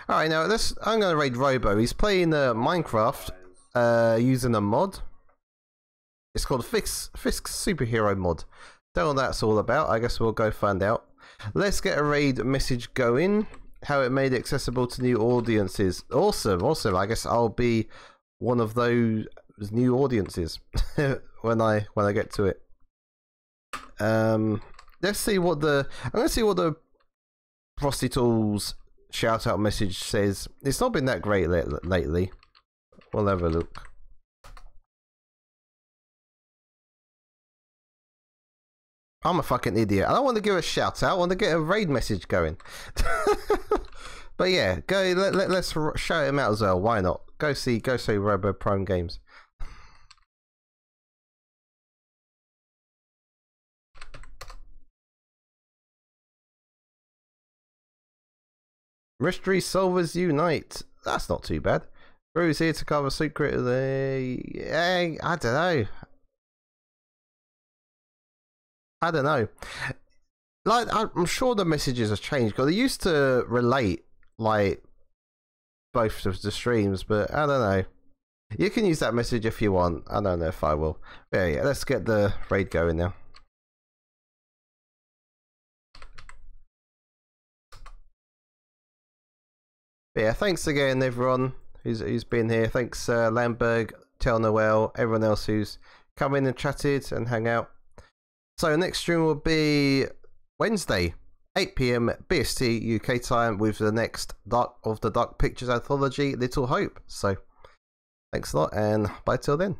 All right, now let's. I'm going to raid Robo. He's playing uh, Minecraft uh, using a mod. It's called Fix Fisk Superhero Mod. Don't know what that's all about. I guess we'll go find out. Let's get a raid message going. How it made it accessible to new audiences. Awesome, awesome. I guess I'll be one of those new audiences when I when I get to it. Um, let's see what the I'm gonna see what the Frosty Tools shout out message says. It's not been that great lately. We'll have a look. I'm a fucking idiot. I don't want to give a shout out. I want to get a raid message going. but yeah, go. Let, let, let's r- shout him out as well. Why not? Go see. Go see Robo Prime Games. Mystery solvers unite. That's not too bad. Bruce here to cover secret of the. Hey, I don't know. I don't know. Like I'm sure the messages have changed because they used to relate like both of the streams, but I don't know. You can use that message if you want. I don't know if I will. Yeah, yeah. Let's get the raid going now. But yeah, thanks again, everyone who's who's been here. Thanks, uh, Lamberg, Tel Noel, everyone else who's come in and chatted and hang out. So next stream will be Wednesday, 8 p.m. BST UK time with the next Dark of the Dark Pictures anthology, Little Hope. So thanks a lot and bye till then.